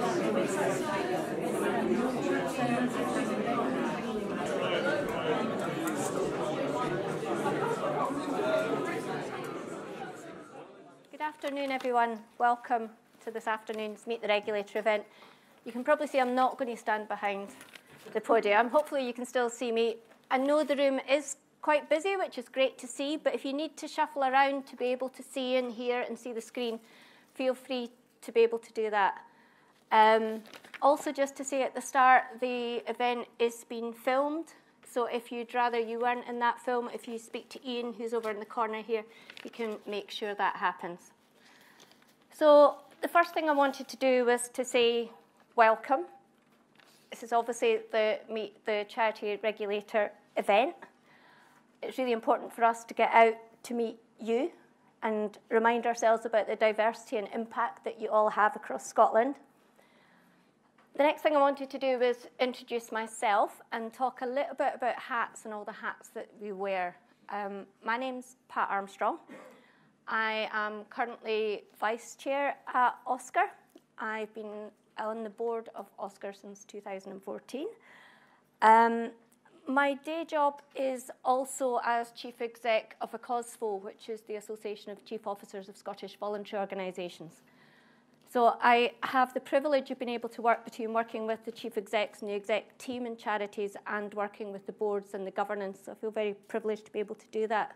Good afternoon, everyone. Welcome to this afternoon's Meet the Regulator event. You can probably see I'm not going to stand behind the podium. Hopefully you can still see me. I know the room is quite busy, which is great to see, but if you need to shuffle around to be able to see and hear and see the screen, feel free to be able to do that. Um, also, just to say at the start, the event is being filmed. So if you'd rather you weren't in that film, if you speak to Ian, who's over in the corner here, you can make sure that happens. So the first thing I wanted to do was to say welcome. This is obviously the Meet the Charity Regulator event. It's really important for us to get out to meet you and remind ourselves about the diversity and impact that you all have across Scotland. The next thing I wanted to do was introduce myself and talk a little bit about hats and all the hats that we wear. Um, my name's Pat Armstrong. I am currently vice chair at OSCR. I've been on the board of OSCR since 2014. Um, my day job is also as chief exec of ACOSVO, which is the Association of Chief Officers of Scottish Voluntary Organisations. So I have the privilege of being able to work between working with the chief execs and the exec team in charities and working with the boards and the governance. So I feel very privileged to be able to do that.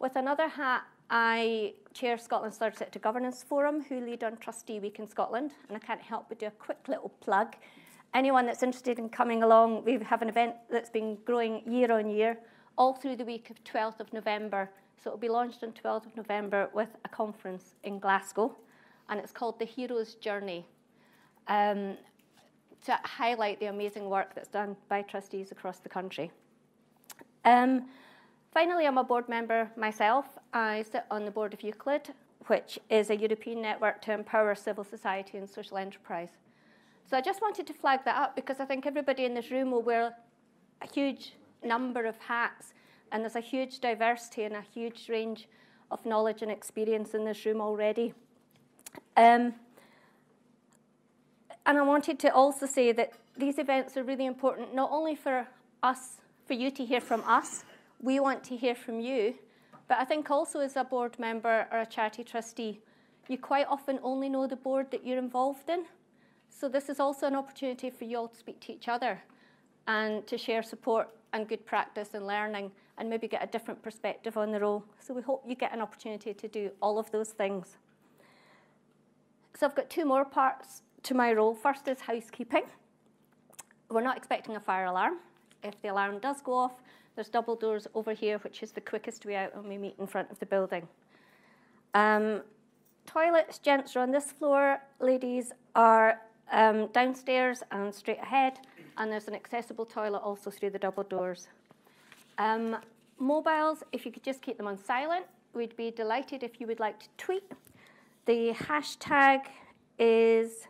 With another hat, I chair Scotland's Third Sector Governance Forum, who lead on Trustee Week in Scotland, and I can't help but do a quick little plug. Anyone that's interested in coming along, we have an event that's been growing year on year, all through the week of 12th of November. So it'll be launched on 12th of November with a conference in Glasgow, and it's called The Hero's Journey. Um, to highlight the amazing work that's done by trustees across the country. Um, Finally, I'm a board member myself. I sit on the board of Euclid, which is a European network to empower civil society and social enterprise. So I just wanted to flag that up because I think everybody in this room will wear a huge number of hats, and there's a huge diversity and a huge range of knowledge and experience in this room already. Um, and I wanted to also say that these events are really important not only for us, for you to hear from us, we want to hear from you. But I think also as a board member or a charity trustee, you quite often only know the board that you're involved in. So this is also an opportunity for you all to speak to each other and to share support and good practice and learning and maybe get a different perspective on the role. So we hope you get an opportunity to do all of those things. So I've got two more parts to my role. First is housekeeping. We're not expecting a fire alarm. If the alarm does go off, there's double doors over here, which is the quickest way out when we meet in front of the building. Um, toilets, gents are on this floor, ladies are um, downstairs and straight ahead, and there's an accessible toilet also through the double doors. Um, mobiles, if you could just keep them on silent, we'd be delighted if you would like to tweet. The hashtag is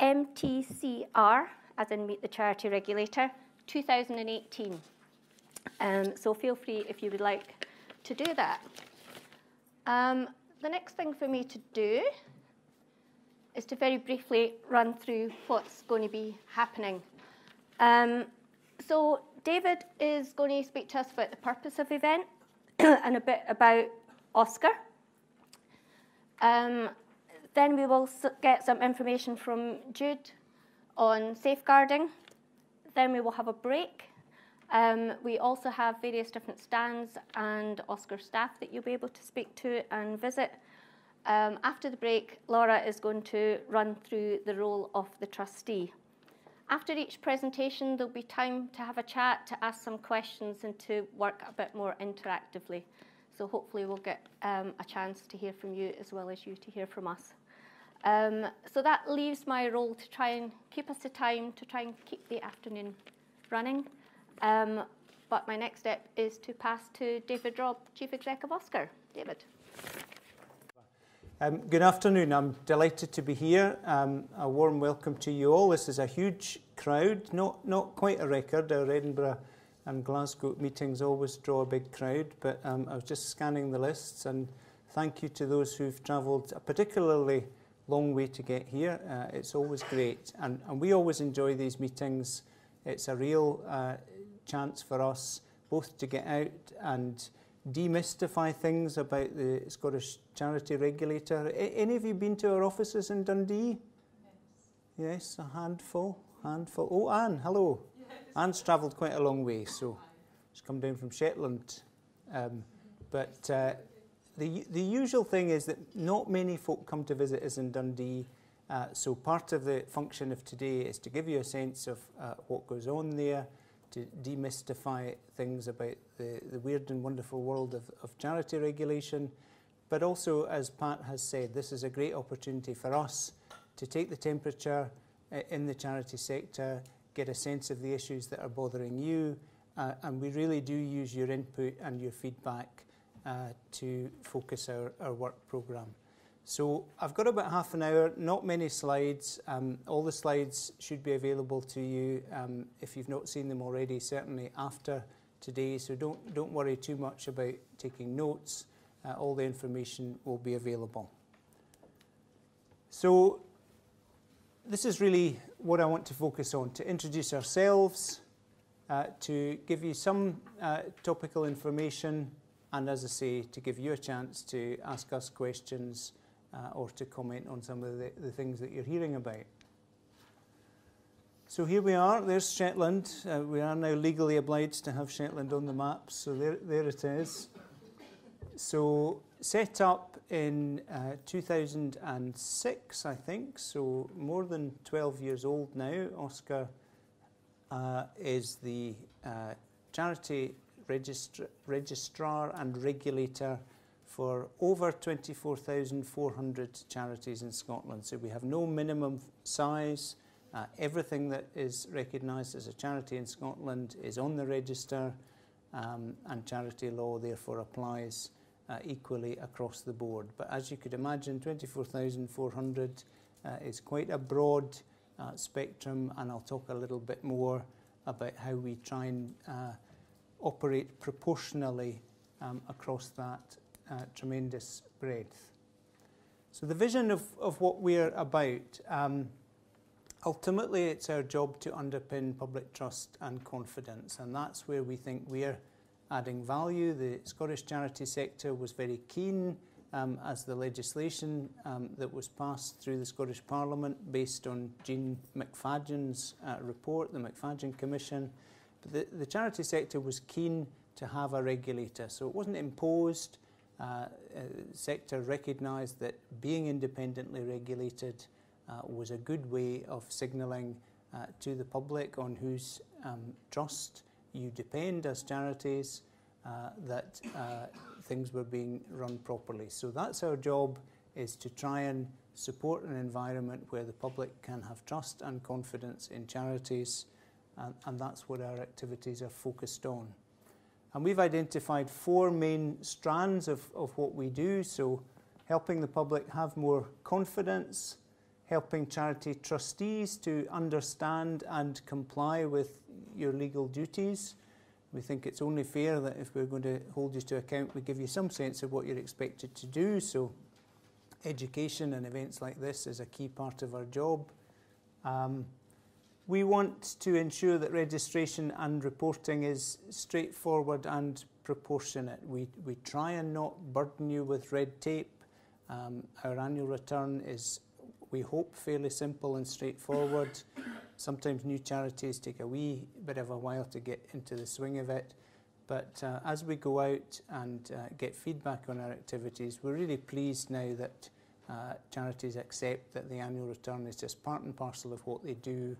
MTCR, as in Meet the Charity Regulator, 2018. Um, so feel free if you would like to do that. Um, the next thing for me to do is to very briefly run through what's going to be happening. Um, so David is going to speak to us about the purpose of the event and a bit about OSCR. Um, then we will get some information from Jude on safeguarding. Then we will have a break um, we also have various different stands and OSCR staff that you'll be able to speak to and visit. Um, after the break, Laura is going to run through the role of the trustee. After each presentation, there'll be time to have a chat, to ask some questions, and to work a bit more interactively. So hopefully we'll get um, a chance to hear from you as well as you to hear from us. Um, so that leaves my role to try and keep us to time, to try and keep the afternoon running. Um, but my next step is to pass to David Robb, Chief Exec of OSCR. David. Um, good afternoon. I'm delighted to be here. Um, a warm welcome to you all. This is a huge crowd, not, not quite a record. Our Edinburgh and Glasgow meetings always draw a big crowd, but um, I was just scanning the lists and thank you to those who've travelled, a particularly long way to get here. Uh, it's always great. And, and we always enjoy these meetings. It's a real uh, chance for us both to get out and demystify things about the Scottish Charity Regulator. A any of you been to our offices in Dundee? Yes, yes a handful. Handful. Oh, Anne, hello. Anne's travelled quite a long way, so she's come down from Shetland. Um, but uh, the, the usual thing is that not many folk come to visit us in Dundee. Uh, so part of the function of today is to give you a sense of uh, what goes on there, to demystify things about the, the weird and wonderful world of, of charity regulation. But also, as Pat has said, this is a great opportunity for us to take the temperature uh, in the charity sector, get a sense of the issues that are bothering you, uh, and we really do use your input and your feedback uh, to focus our, our work programme. So I've got about half an hour, not many slides. Um, all the slides should be available to you um, if you've not seen them already, certainly after today. So don't, don't worry too much about taking notes. Uh, all the information will be available. So this is really what I want to focus on, to introduce ourselves, uh, to give you some uh, topical information, and as I say, to give you a chance to ask us questions uh, or to comment on some of the, the, things that you're hearing about. So here we are, there's Shetland. Uh, we are now legally obliged to have Shetland on the map, so there, there it is. So set up in uh, 2006, I think, so more than 12 years old now. OSCR uh, is the uh, charity registr registrar and regulator for over 24,400 charities in Scotland. So we have no minimum size. Uh, everything that is recognised as a charity in Scotland is on the register, um, and charity law therefore applies equally across the board. But as you could imagine, 24,400 uh, is quite a broad uh, spectrum, and I'll talk a little bit more about how we try and uh, operate proportionally um, across that uh, tremendous breadth. So the vision of, of what we're about, um, ultimately it's our job to underpin public trust and confidence, and that's where we think we're adding value. The Scottish charity sector was very keen um, as the legislation um, that was passed through the Scottish Parliament based on Jean McFadyen's uh, report, the McFadyen Commission. But the, the charity sector was keen to have a regulator, so it wasn't imposed. Uh, uh, sector recognised that being independently regulated uh, was a good way of signalling uh, to the public on whose um, trust you depend as charities uh, that uh, things were being run properly. So that's our job is to try and support an environment where the public can have trust and confidence in charities and, and that's what our activities are focused on. And we've identified four main strands of, of what we do. So helping the public have more confidence, helping charity trustees to understand and comply with your legal duties. We think it's only fair that if we're going to hold you to account, we give you some sense of what you're expected to do. So education and events like this is a key part of our job. Um, we want to ensure that registration and reporting is straightforward and proportionate. We, we try and not burden you with red tape. Um, our annual return is, we hope, fairly simple and straightforward. Sometimes new charities take a wee bit of a while to get into the swing of it. But uh, as we go out and uh, get feedback on our activities, we're really pleased now that uh, charities accept that the annual return is just part and parcel of what they do.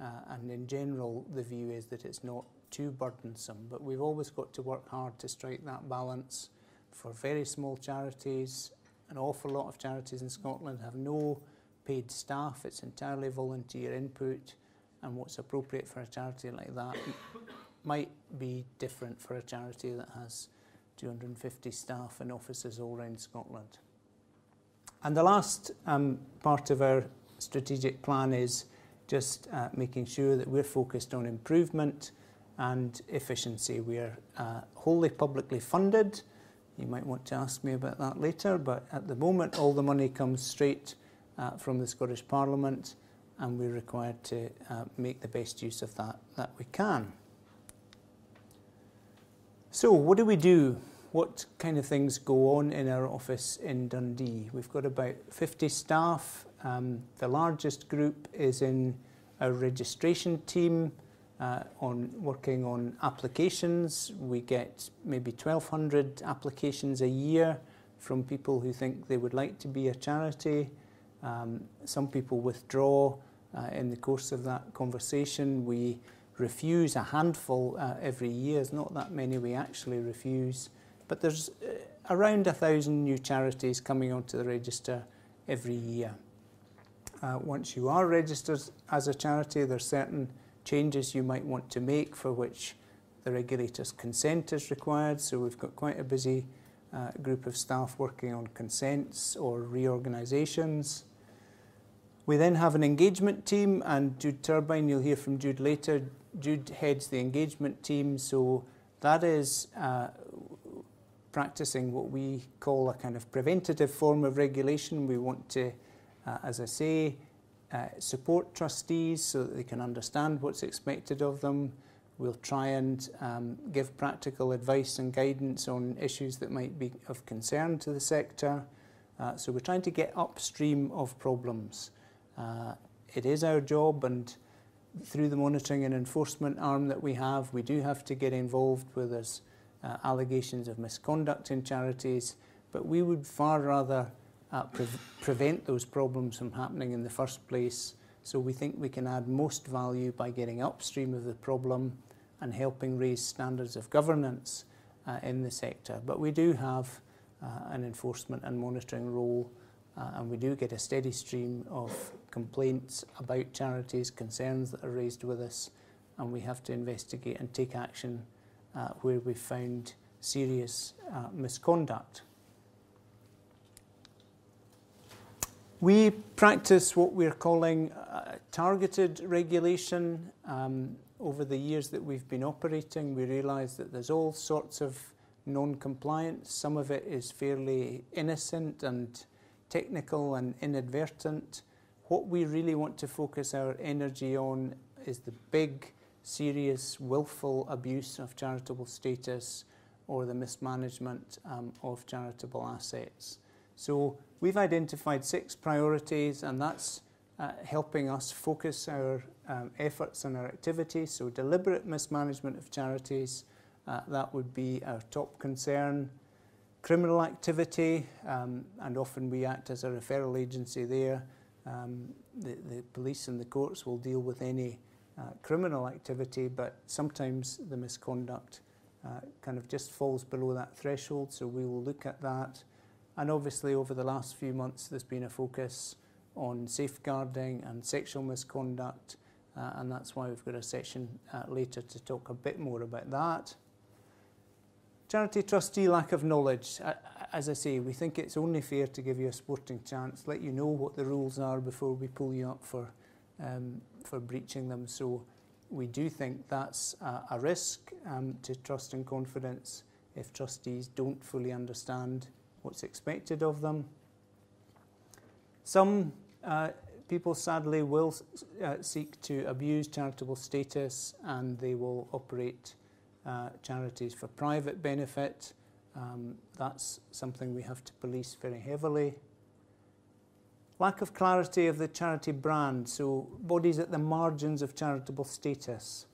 Uh, and in general, the view is that it's not too burdensome. But we've always got to work hard to strike that balance for very small charities. An awful lot of charities in Scotland have no paid staff. It's entirely volunteer input and what's appropriate for a charity like that might be different for a charity that has 250 staff and offices all around Scotland. And the last um, part of our strategic plan is just uh, making sure that we're focused on improvement and efficiency. We're uh, wholly publicly funded. You might want to ask me about that later, but at the moment all the money comes straight uh, from the Scottish Parliament, and we're required to uh, make the best use of that that we can. So, what do we do? What kind of things go on in our office in Dundee? We've got about 50 staff. Um, the largest group is in our registration team uh, on working on applications. We get maybe 1,200 applications a year from people who think they would like to be a charity. Um, some people withdraw uh, in the course of that conversation. We refuse a handful uh, every year. There's not that many we actually refuse. But there's uh, around a thousand new charities coming onto the register every year. Uh, once you are registered as a charity, there's certain changes you might want to make for which the regulator's consent is required. So we've got quite a busy uh, group of staff working on consents or reorganisations. We then have an engagement team, and Jude Turbyne, you'll hear from Jude later. Jude heads the engagement team, so that is uh, practicing what we call a kind of preventative form of regulation. We want to, uh, as I say, uh, support trustees so that they can understand what's expected of them. We'll try and um, give practical advice and guidance on issues that might be of concern to the sector. Uh, so we're trying to get upstream of problems. Uh, it is our job and through the monitoring and enforcement arm that we have, we do have to get involved where there's uh, allegations of misconduct in charities, but we would far rather uh, pre prevent those problems from happening in the first place. So we think we can add most value by getting upstream of the problem and helping raise standards of governance uh, in the sector. But we do have uh, an enforcement and monitoring role uh, and we do get a steady stream of complaints about charities, concerns that are raised with us, and we have to investigate and take action uh, where we've found serious uh, misconduct. We practice what we're calling uh, targeted regulation. Um, over the years that we've been operating, we realise that there's all sorts of non-compliance. Some of it is fairly innocent and technical and inadvertent. What we really want to focus our energy on is the big, serious, willful abuse of charitable status or the mismanagement um, of charitable assets. So we've identified six priorities and that's uh, helping us focus our um, efforts and our activities. So deliberate mismanagement of charities, uh, that would be our top concern criminal activity, um, and often we act as a referral agency there. um, the, the police and the courts will deal with any uh, criminal activity, but sometimes the misconduct uh, kind of just falls below that threshold, so we will look at that. And obviously, over the last few months, there's been a focus on safeguarding and sexual misconduct, uh, and that's why we've got a session uh, later to talk a bit more about that. Charity trustee lack of knowledge. As I say, we think it's only fair to give you a sporting chance, let you know what the rules are before we pull you up for, um, for breaching them. So we do think that's a, a risk um, to trust and confidence if trustees don't fully understand what's expected of them. Some uh, people sadly will uh, seek to abuse charitable status and they will operate uh, charities for private benefit. Um, that's something we have to police very heavily. Lack of clarity of the charity brand, so bodies at the margins of charitable status.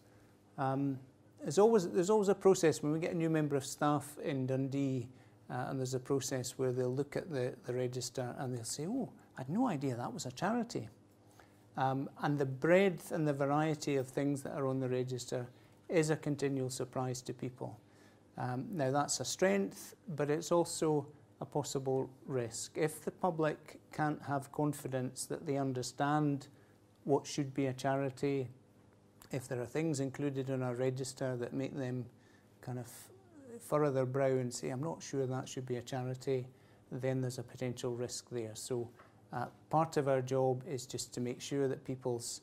Um, there's, always, there's always a process when we get a new member of staff in Dundee, uh, and there's a process where they'll look at the, the register and they'll say, oh, I had no idea that was a charity. Um, and the breadth and the variety of things that are on the register is a continual surprise to people. Um, now that's a strength, but it's also a possible risk. If the public can't have confidence that they understand what should be a charity, if there are things included in our register that make them kind of furrow their brow and say, I'm not sure that should be a charity, then there's a potential risk there. So uh, part of our job is just to make sure that people's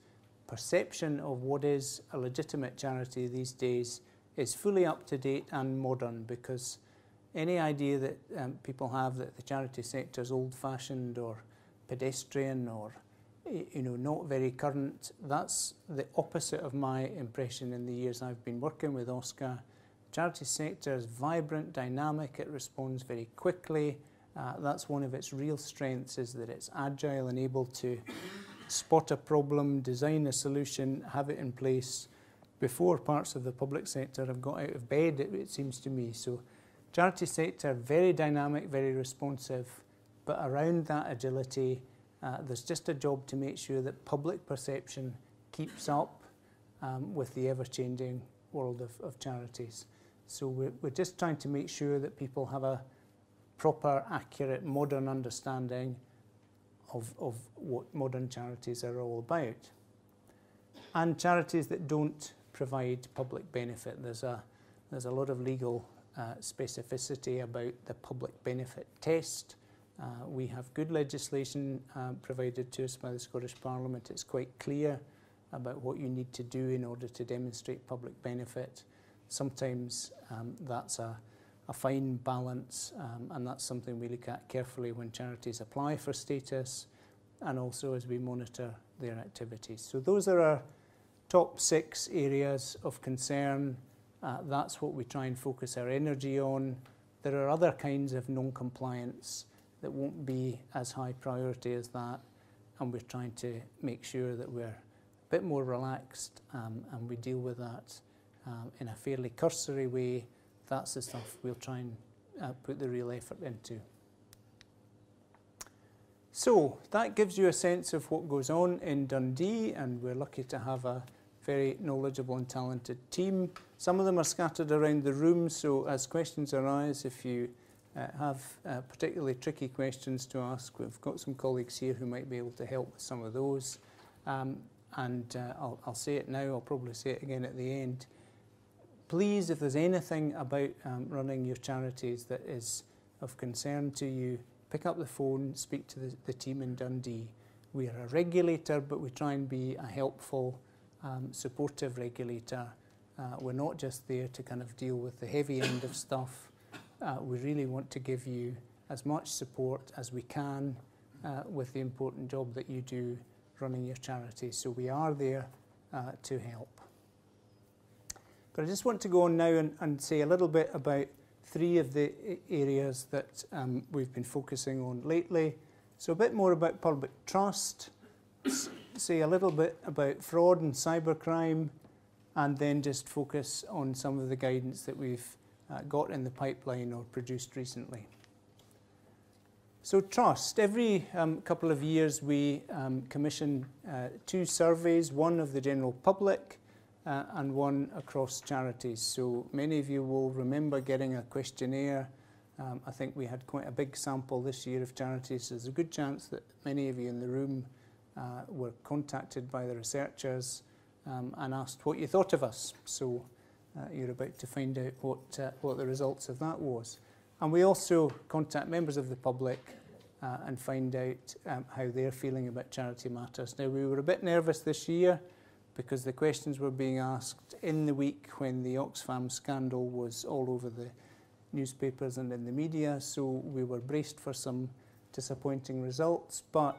perception of what is a legitimate charity these days is fully up to date and modern because any idea that um, people have that the charity sector is old fashioned or pedestrian or you know, not very current. That's the opposite of my impression in the years I've been working with OSCR. Charity sector is vibrant, dynamic, it responds very quickly. Uh, that's one of its real strengths is that it's agile and able to spot a problem, design a solution, have it in place before parts of the public sector have got out of bed, it, it seems to me. So charity sector, very dynamic, very responsive, but around that agility, uh, there's just a job to make sure that public perception keeps up um, with the ever-changing world of, of charities. So we're, we're just trying to make sure that people have a proper, accurate, modern understanding of, of what modern charities are all about. And charities that don't provide public benefit. There's a, there's a lot of legal uh, specificity about the public benefit test. Uh, we have good legislation uh, provided to us by the Scottish Parliament. It's quite clear about what you need to do in order to demonstrate public benefit. Sometimes um, that's a, a fine balance, um, and that's something we look at carefully when charities apply for status and also as we monitor their activities. So those are our top six areas of concern. Uh, that's what we try and focus our energy on. There are other kinds of non-compliance that won't be as high priority as that, and we're trying to make sure that we're a bit more relaxed um, and we deal with that um, in a fairly cursory way. That's the stuff we'll try and uh, put the real effort into. So that gives you a sense of what goes on in Dundee, and we're lucky to have a very knowledgeable and talented team. Some of them are scattered around the room, so as questions arise, if you uh, have uh, particularly tricky questions to ask, we've got some colleagues here who might be able to help with some of those. Um, and uh, I'll, I'll say it now, I'll probably say it again at the end. Please, if there's anything about um, running your charities that is of concern to you, pick up the phone, speak to the, the team in Dundee. We are a regulator, but we try and be a helpful um, supportive regulator. Uh, we're not just there to kind of deal with the heavy end of stuff. Uh, we really want to give you as much support as we can uh, with the important job that you do running your charity. So we are there uh, to help. But I just want to go on now and, and say a little bit about three of the areas that um, we've been focusing on lately. So a bit more about public trust, say a little bit about fraud and cybercrime, and then just focus on some of the guidance that we've uh, got in the pipeline or produced recently. So trust. Every um, couple of years we um, commission uh, two surveys, one of the general public uh, and one across charities. So many of you will remember getting a questionnaire. Um, I think we had quite a big sample this year of charities. There's a good chance that many of you in the room uh, were contacted by the researchers um, and asked what you thought of us. So uh, you're about to find out what, uh, what the results of that was. And we also contact members of the public uh, and find out um, how they're feeling about charity matters. Now, we were a bit nervous this year because the questions were being asked in the week when the Oxfam scandal was all over the newspapers and in the media, so we were braced for some disappointing results. But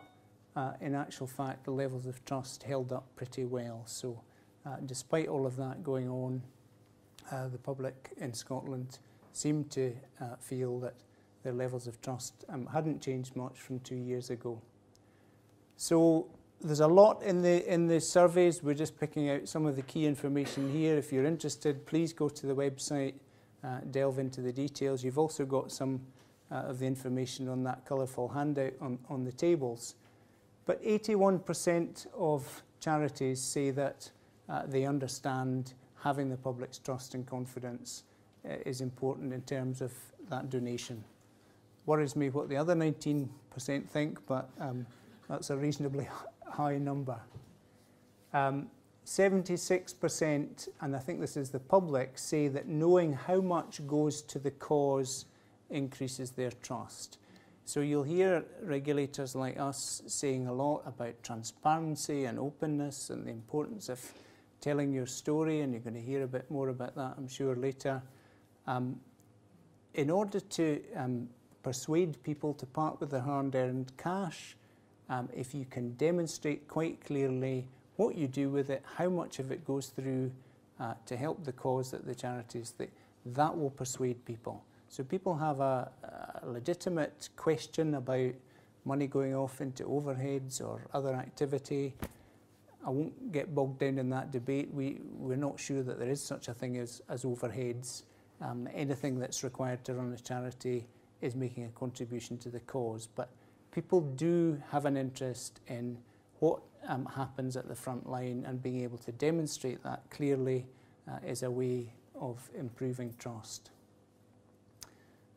uh, in actual fact, the levels of trust held up pretty well. So, uh, despite all of that going on, uh, the public in Scotland seemed to uh, feel that their levels of trust um, hadn't changed much from two years ago. So, there's a lot in the in the surveys. We're just picking out some of the key information here. If you're interested, please go to the website, uh, delve into the details. You've also got some uh, of the information on that colourful handout on, on the tables. But 81% of charities say that uh, they understand having the public's trust and confidence uh, is important in terms of that donation. Worries me what the other 19% think, but um, that's a reasonably high number. Um, 76%, and I think this is the public, say that knowing how much goes to the cause increases their trust. So you'll hear regulators like us saying a lot about transparency and openness and the importance of telling your story, and you're going to hear a bit more about that, I'm sure, later. Um, in order to um, persuade people to part with their hard-earned cash, um, if you can demonstrate quite clearly what you do with it, how much of it goes through uh, to help the cause that the charities, that, that will persuade people. So people have a, a legitimate question about money going off into overheads or other activity. I won't get bogged down in that debate. We, we're not sure that there is such a thing as, as overheads. Um, anything that's required to run a charity is making a contribution to the cause. But people do have an interest in what um, happens at the front line and being able to demonstrate that clearly uh, is a way of improving trust.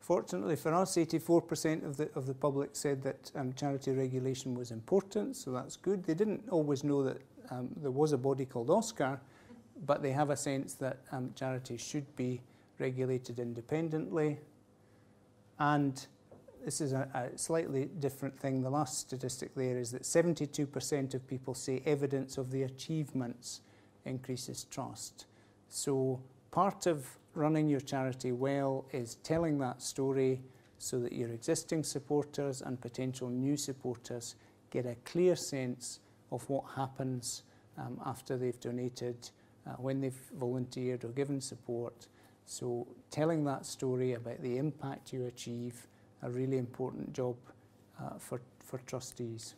Fortunately for us, 84% of the, of the public said that um, charity regulation was important, so that's good. They didn't always know that um, there was a body called OSCR, but they have a sense that um, charities should be regulated independently. And this is a, a slightly different thing. The last statistic there is that 72% of people say evidence of the achievements increases trust. So part of running your charity well is telling that story so that your existing supporters and potential new supporters get a clear sense of what happens um, after they've donated, uh, when they've volunteered or given support. So telling that story about the impact you achieve, a really important job uh, for, for trustees.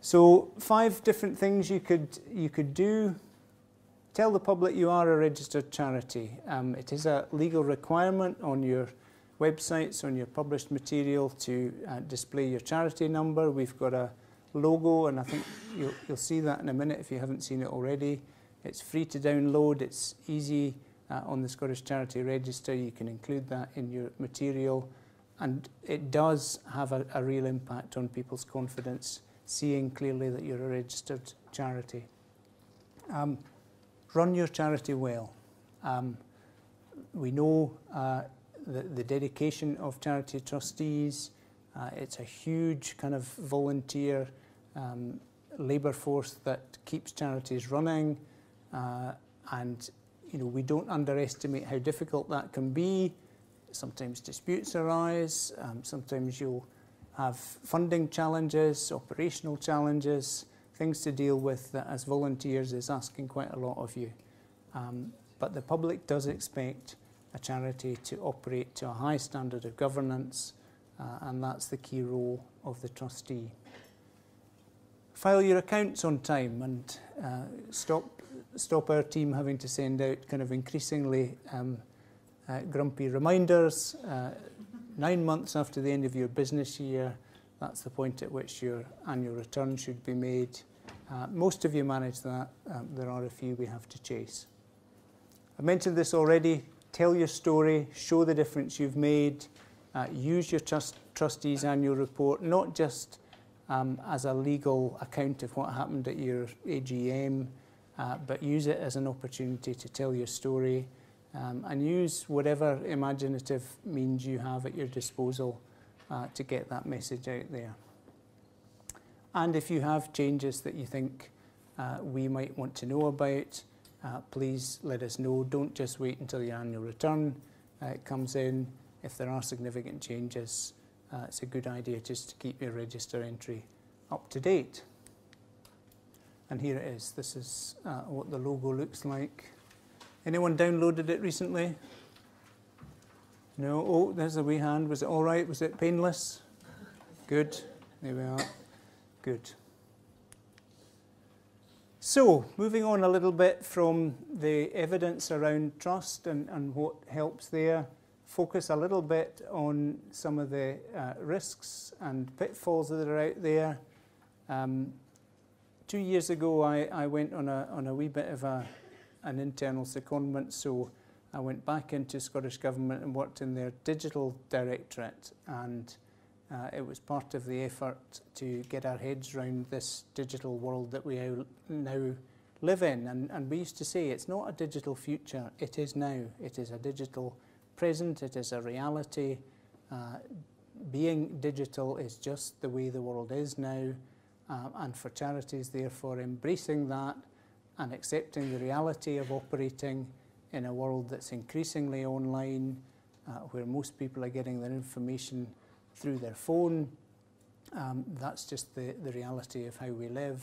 So five different things you could, you could do. Tell the public you are a registered charity. Um, it is a legal requirement on your websites, on your published material to uh, display your charity number. We've got a logo, and I think you'll, you'll see that in a minute if you haven't seen it already. It's free to download, it's easy uh, on the Scottish Charity Register. You can include that in your material, and it does have a, a real impact on people's confidence, seeing clearly that you're a registered charity. Um, run your charity well. Um, we know uh, the, the dedication of charity trustees. Uh, it's a huge kind of volunteer um, labour force that keeps charities running. Uh, and you know, we don't underestimate how difficult that can be. Sometimes disputes arise. Um, sometimes you'll have funding challenges, operational challenges, things to deal with that as volunteers is asking quite a lot of you. Um, but the public does expect a charity to operate to a high standard of governance, uh, and that's the key role of the trustee. File your accounts on time and uh, stop, stop our team having to send out kind of increasingly um, uh, grumpy reminders. Uh, nine months after the end of your business year, that's the point at which your annual return should be made. Uh, most of you manage that. Um, there are a few we have to chase. I mentioned this already. Tell your story, show the difference you've made, uh, use your trust, trustees' annual report, not just um, as a legal account of what happened at your AGM, uh, but use it as an opportunity to tell your story um, and use whatever imaginative means you have at your disposal uh, to get that message out there. And if you have changes that you think uh, we might want to know about, uh, please let us know. Don't just wait until your annual return uh, comes in. If there are significant changes, uh, it's a good idea just to keep your register entry up to date. And here it is. This is uh, what the logo looks like. Anyone downloaded it recently? No? Oh, there's a wee hand. Was it all right? Was it painless? Good. There we are. Good. So, moving on a little bit from the evidence around trust and, and what helps there, focus a little bit on some of the uh, risks and pitfalls that are out there. Um, two years ago, I, I went on a, on a wee bit of a, an internal secondment, so I went back into Scottish Government and worked in their digital directorate and uh, it was part of the effort to get our heads around this digital world that we now live in. And, and we used to say it's not a digital future, it is now. It is a digital present, it is a reality. Uh, being digital is just the way the world is now. Uh, and for charities, therefore, embracing that and accepting the reality of operating in a world that's increasingly online, uh, where most people are getting their information through their phone, Um, that's just the, the reality of how we live,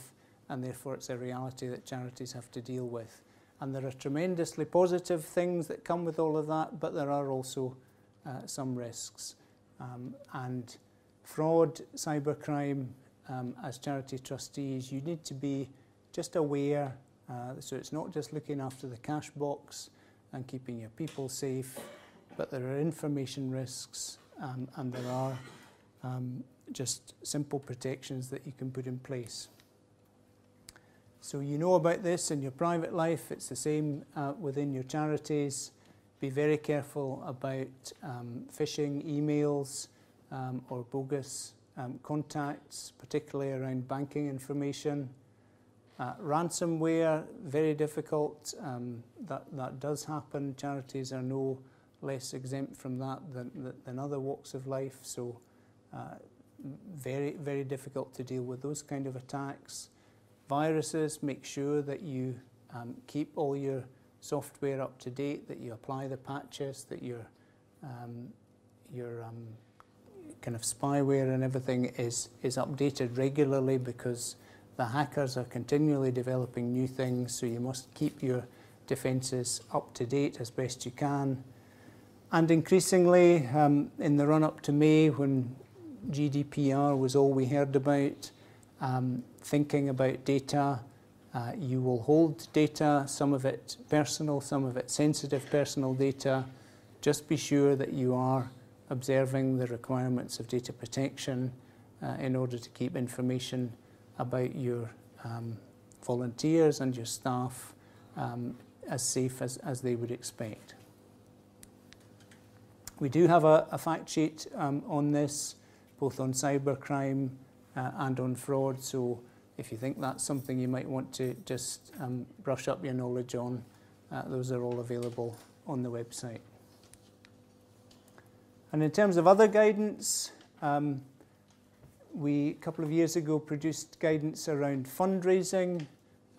and therefore it's a reality that charities have to deal with. And there are tremendously positive things that come with all of that, but there are also uh, some risks. Um, and fraud, cybercrime, um, as charity trustees, you need to be just aware. Uh, so it's not just looking after the cash box and keeping your people safe, but there are information risks um, and there are um, just simple protections that you can put in place. So you know about this in your private life, it's the same uh, within your charities. Be very careful about um, phishing emails um, or bogus um, contacts, particularly around banking information. Uh, ransomware, very difficult. Um, that, that does happen. Charities are no less exempt from that than, than other walks of life. So uh, very, very difficult to deal with those kind of attacks. Viruses, make sure that you um, keep all your software up to date, that you apply the patches, that your, um, your um, kind of spyware and everything is, is updated regularly because the hackers are continually developing new things, so you must keep your defences up to date as best you can. And increasingly, um, in the run up to May, when GDPR was all we heard about, um, thinking about data, uh, you will hold data, some of it personal, some of it sensitive personal data. Just be sure that you are observing the requirements of data protection uh, in order to keep information about your um, volunteers and your staff um, as safe as, as they would expect. We do have a, a fact sheet um, on this, both on cybercrime uh, and on fraud, so if you think that's something you might want to just um, brush up your knowledge on, uh, those are all available on the website. And in terms of other guidance, um, we a couple of years ago produced guidance around fundraising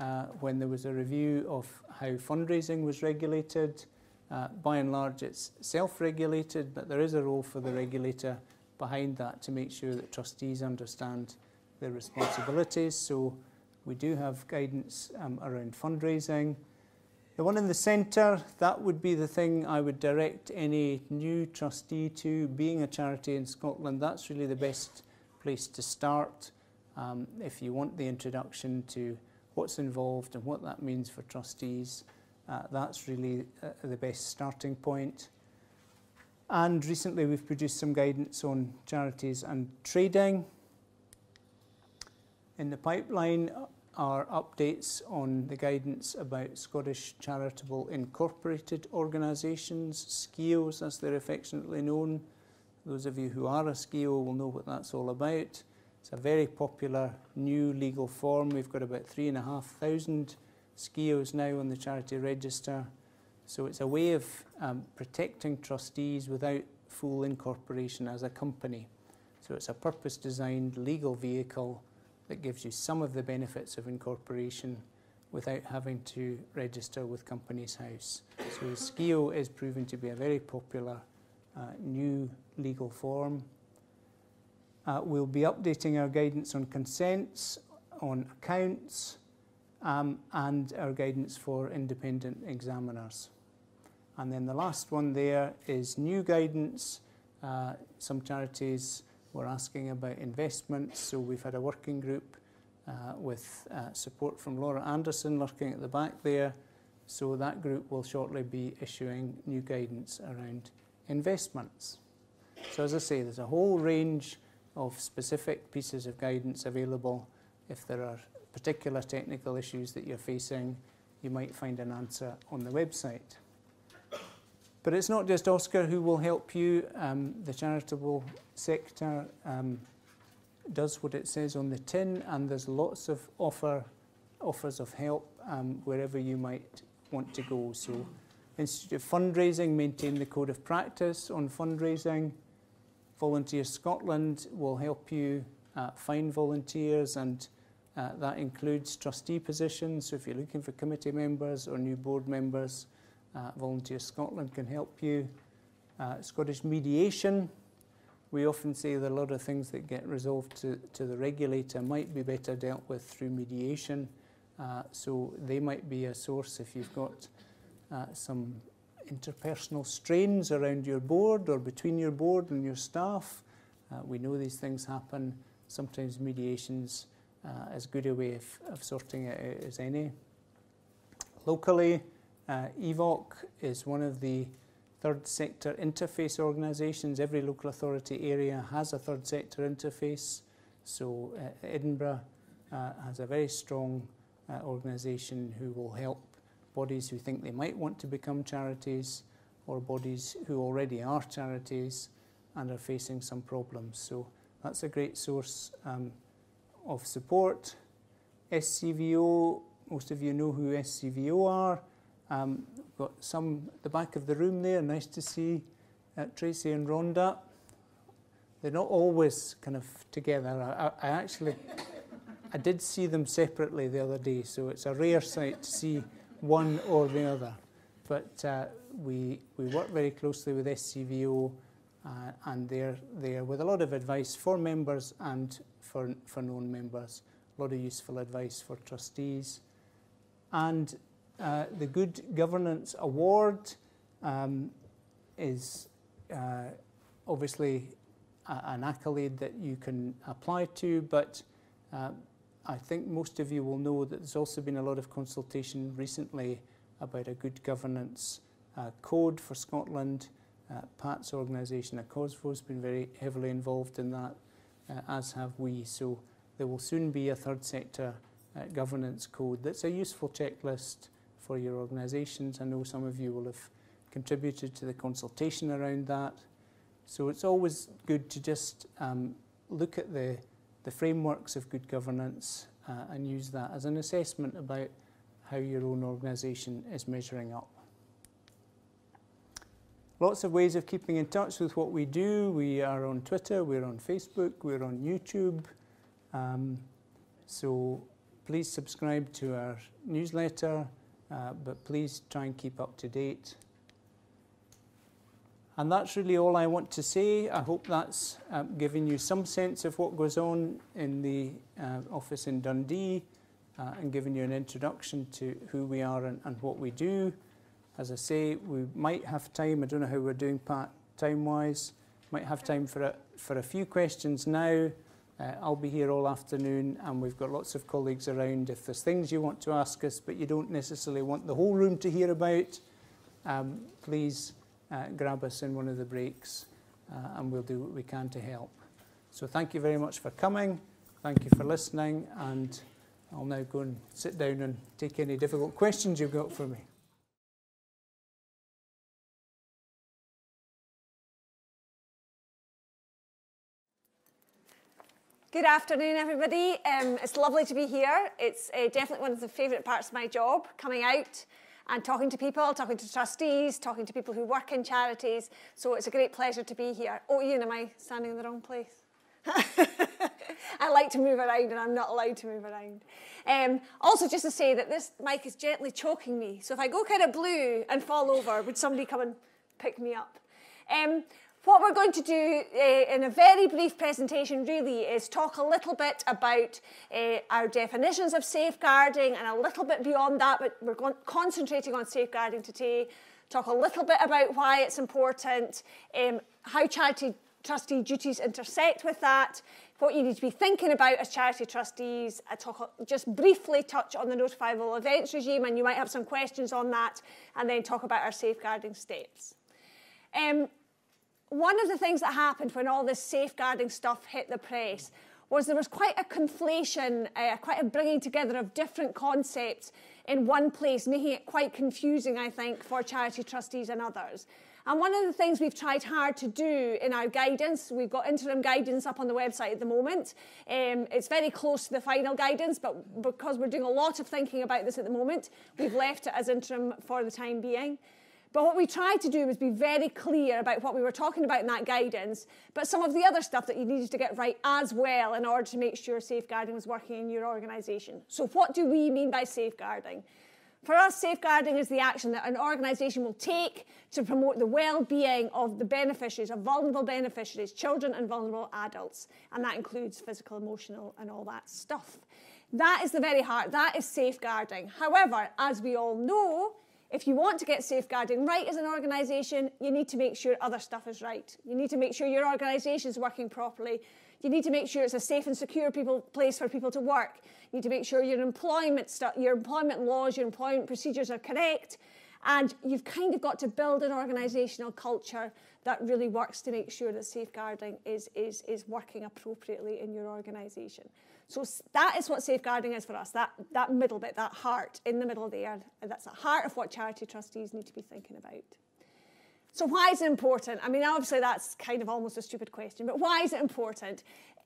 uh, when there was a review of how fundraising was regulated. Uh, by and large, it's self-regulated, but there is a role for the regulator behind that to make sure that trustees understand their responsibilities. So we do have guidance um, around fundraising. The one in the centre, that would be the thing I would direct any new trustee to. Being a charity in Scotland, that's really the best place to start um, if you want the introduction to what's involved and what that means for trustees. Uh, that's really uh, the best starting point. And recently we've produced some guidance on charities and trading. In the pipeline are updates on the guidance about Scottish Charitable Incorporated Organisations, SCIOs as they're affectionately known. Those of you who are a SCIO will know what that's all about. It's a very popular new legal form. We've got about 3,500 SCIOs now on the charity register. So it's a way of um, protecting trustees without full incorporation as a company. So it's a purpose designed legal vehicle that gives you some of the benefits of incorporation without having to register with Companies House. So SCIO is proving to be a very popular uh, new legal form. Uh, we'll be updating our guidance on consents, on accounts, um, and our guidance for independent examiners. And then the last one there is new guidance. Uh, some charities we're asking about investments, so we've had a working group uh, with uh, support from Laura Anderson lurking at the back there. So that group will shortly be issuing new guidance around investments. So as I say, there's a whole range of specific pieces of guidance available. If there are particular technical issues that you're facing, you might find an answer on the website. But it's not just OSCR who will help you. Um, the charitable sector um, does what it says on the tin, and there's lots of offer offers of help um, wherever you might want to go. So, Institute of Fundraising maintain the code of practice on fundraising. Volunteer Scotland will help you uh, find volunteers, and uh, that includes trustee positions. So, if you're looking for committee members or new board members, uh, Volunteer Scotland can help you. Uh, Scottish Mediation we often say that a lot of things that get resolved to, to the regulator might be better dealt with through mediation. Uh, so they might be a source if you've got uh, some interpersonal strains around your board or between your board and your staff. Uh, we know these things happen. Sometimes mediation's uh, as good a way of, of sorting it out as any. Locally, uh, EVOC is one of the third sector interface organisations. Every local authority area has a third sector interface. So uh, Edinburgh uh, has a very strong uh, organisation who will help bodies who think they might want to become charities or bodies who already are charities and are facing some problems. So that's a great source um, of support. SCVO, most of you know who SCVO are. Um, got some at the back of the room there, nice to see uh, Tracy and Rhonda. They're not always kind of together. I, I actually, I did see them separately the other day, so it's a rare sight to see one or the other. But uh, we, we work very closely with SCVO uh, and they're there with a lot of advice for members and for, for non-members, a lot of useful advice for trustees. And uh, the Good Governance Award um, is uh, obviously a, an accolade that you can apply to, but uh, I think most of you will know that there's also been a lot of consultation recently about a good governance uh, code for Scotland. Uh, Pat's organisation, ACOSVO, has been very heavily involved in that, as have we. So there will soon be a third sector governance code that's a useful checklist for your organisations. I know some of you will have contributed to the consultation around that. So it's always good to just um, look at the, the frameworks of good governance uh, and use that as an assessment about how your own organisation is measuring up. Lots of ways of keeping in touch with what we do. We are on Twitter, we're on Facebook, we're on YouTube. Um, so please subscribe to our newsletter, uh, but please try and keep up to date. And that's really all I want to say. I hope that's um, given you some sense of what goes on in the uh, office in Dundee uh, and given you an introduction to who we are and, and what we do. As I say, we might have time, I don't know how we're doing, Pat, time-wise, might have time for a, for a few questions now. Uh, I'll be here all afternoon and we've got lots of colleagues around. If there's things you want to ask us but you don't necessarily want the whole room to hear about, um, please uh, grab us in one of the breaks uh, and we'll do what we can to help. So thank you very much for coming. Thank you for listening and I'll now go and sit down and take any difficult questions you've got for me. Good afternoon, everybody. Um, it's lovely to be here. It's uh, definitely one of the favourite parts of my job, coming out and talking to people, talking to trustees, talking to people who work in charities. So it's a great pleasure to be here. Oh, Ian, am I standing in the wrong place? I like to move around and I'm not allowed to move around. Um, also, just to say that this mic is gently choking me. So if I go kind of blue and fall over, would somebody come and pick me up? Um, what we're going to do uh, in a very brief presentation really is talk a little bit about uh, our definitions of safeguarding and a little bit beyond that, but we're concentrating on safeguarding today. Talk a little bit about why it's important, um, how charity trustee duties intersect with that, what you need to be thinking about as charity trustees. I talk just briefly touch on the notifiable events regime, and you might have some questions on that, and then talk about our safeguarding steps. Um, one of the things that happened when all this safeguarding stuff hit the press was there was quite a conflation, uh, quite a bringing together of different concepts in one place, making it quite confusing, I think, for charity trustees and others. And one of the things we've tried hard to do in our guidance, we've got interim guidance up on the website at the moment. Um, it's very close to the final guidance, but because we're doing a lot of thinking about this at the moment, we've left it as interim for the time being. But what we tried to do was be very clear about what we were talking about in that guidance, but some of the other stuff that you needed to get right as well in order to make sure safeguarding was working in your organisation. So what do we mean by safeguarding? For us, safeguarding is the action that an organisation will take to promote the well-being of the beneficiaries, of vulnerable beneficiaries, children and vulnerable adults. And that includes physical, emotional and all that stuff. That is the very heart, that is safeguarding. However, as we all know, if you want to get safeguarding right as an organisation, you need to make sure other stuff is right. You need to make sure your organisation is working properly. You need to make sure it's a safe and secure people, place for people to work. You need to make sure your employment, your employment laws, your employment procedures are correct. And you've kind of got to build an organisational culture that really works to make sure that safeguarding is, is, is working appropriately in your organisation. So that is what safeguarding is for us, that, that middle bit, that heart in the middle there. That's the heart of what charity trustees need to be thinking about. So why is it important? I mean, obviously that's kind of almost a stupid question, but why is it important?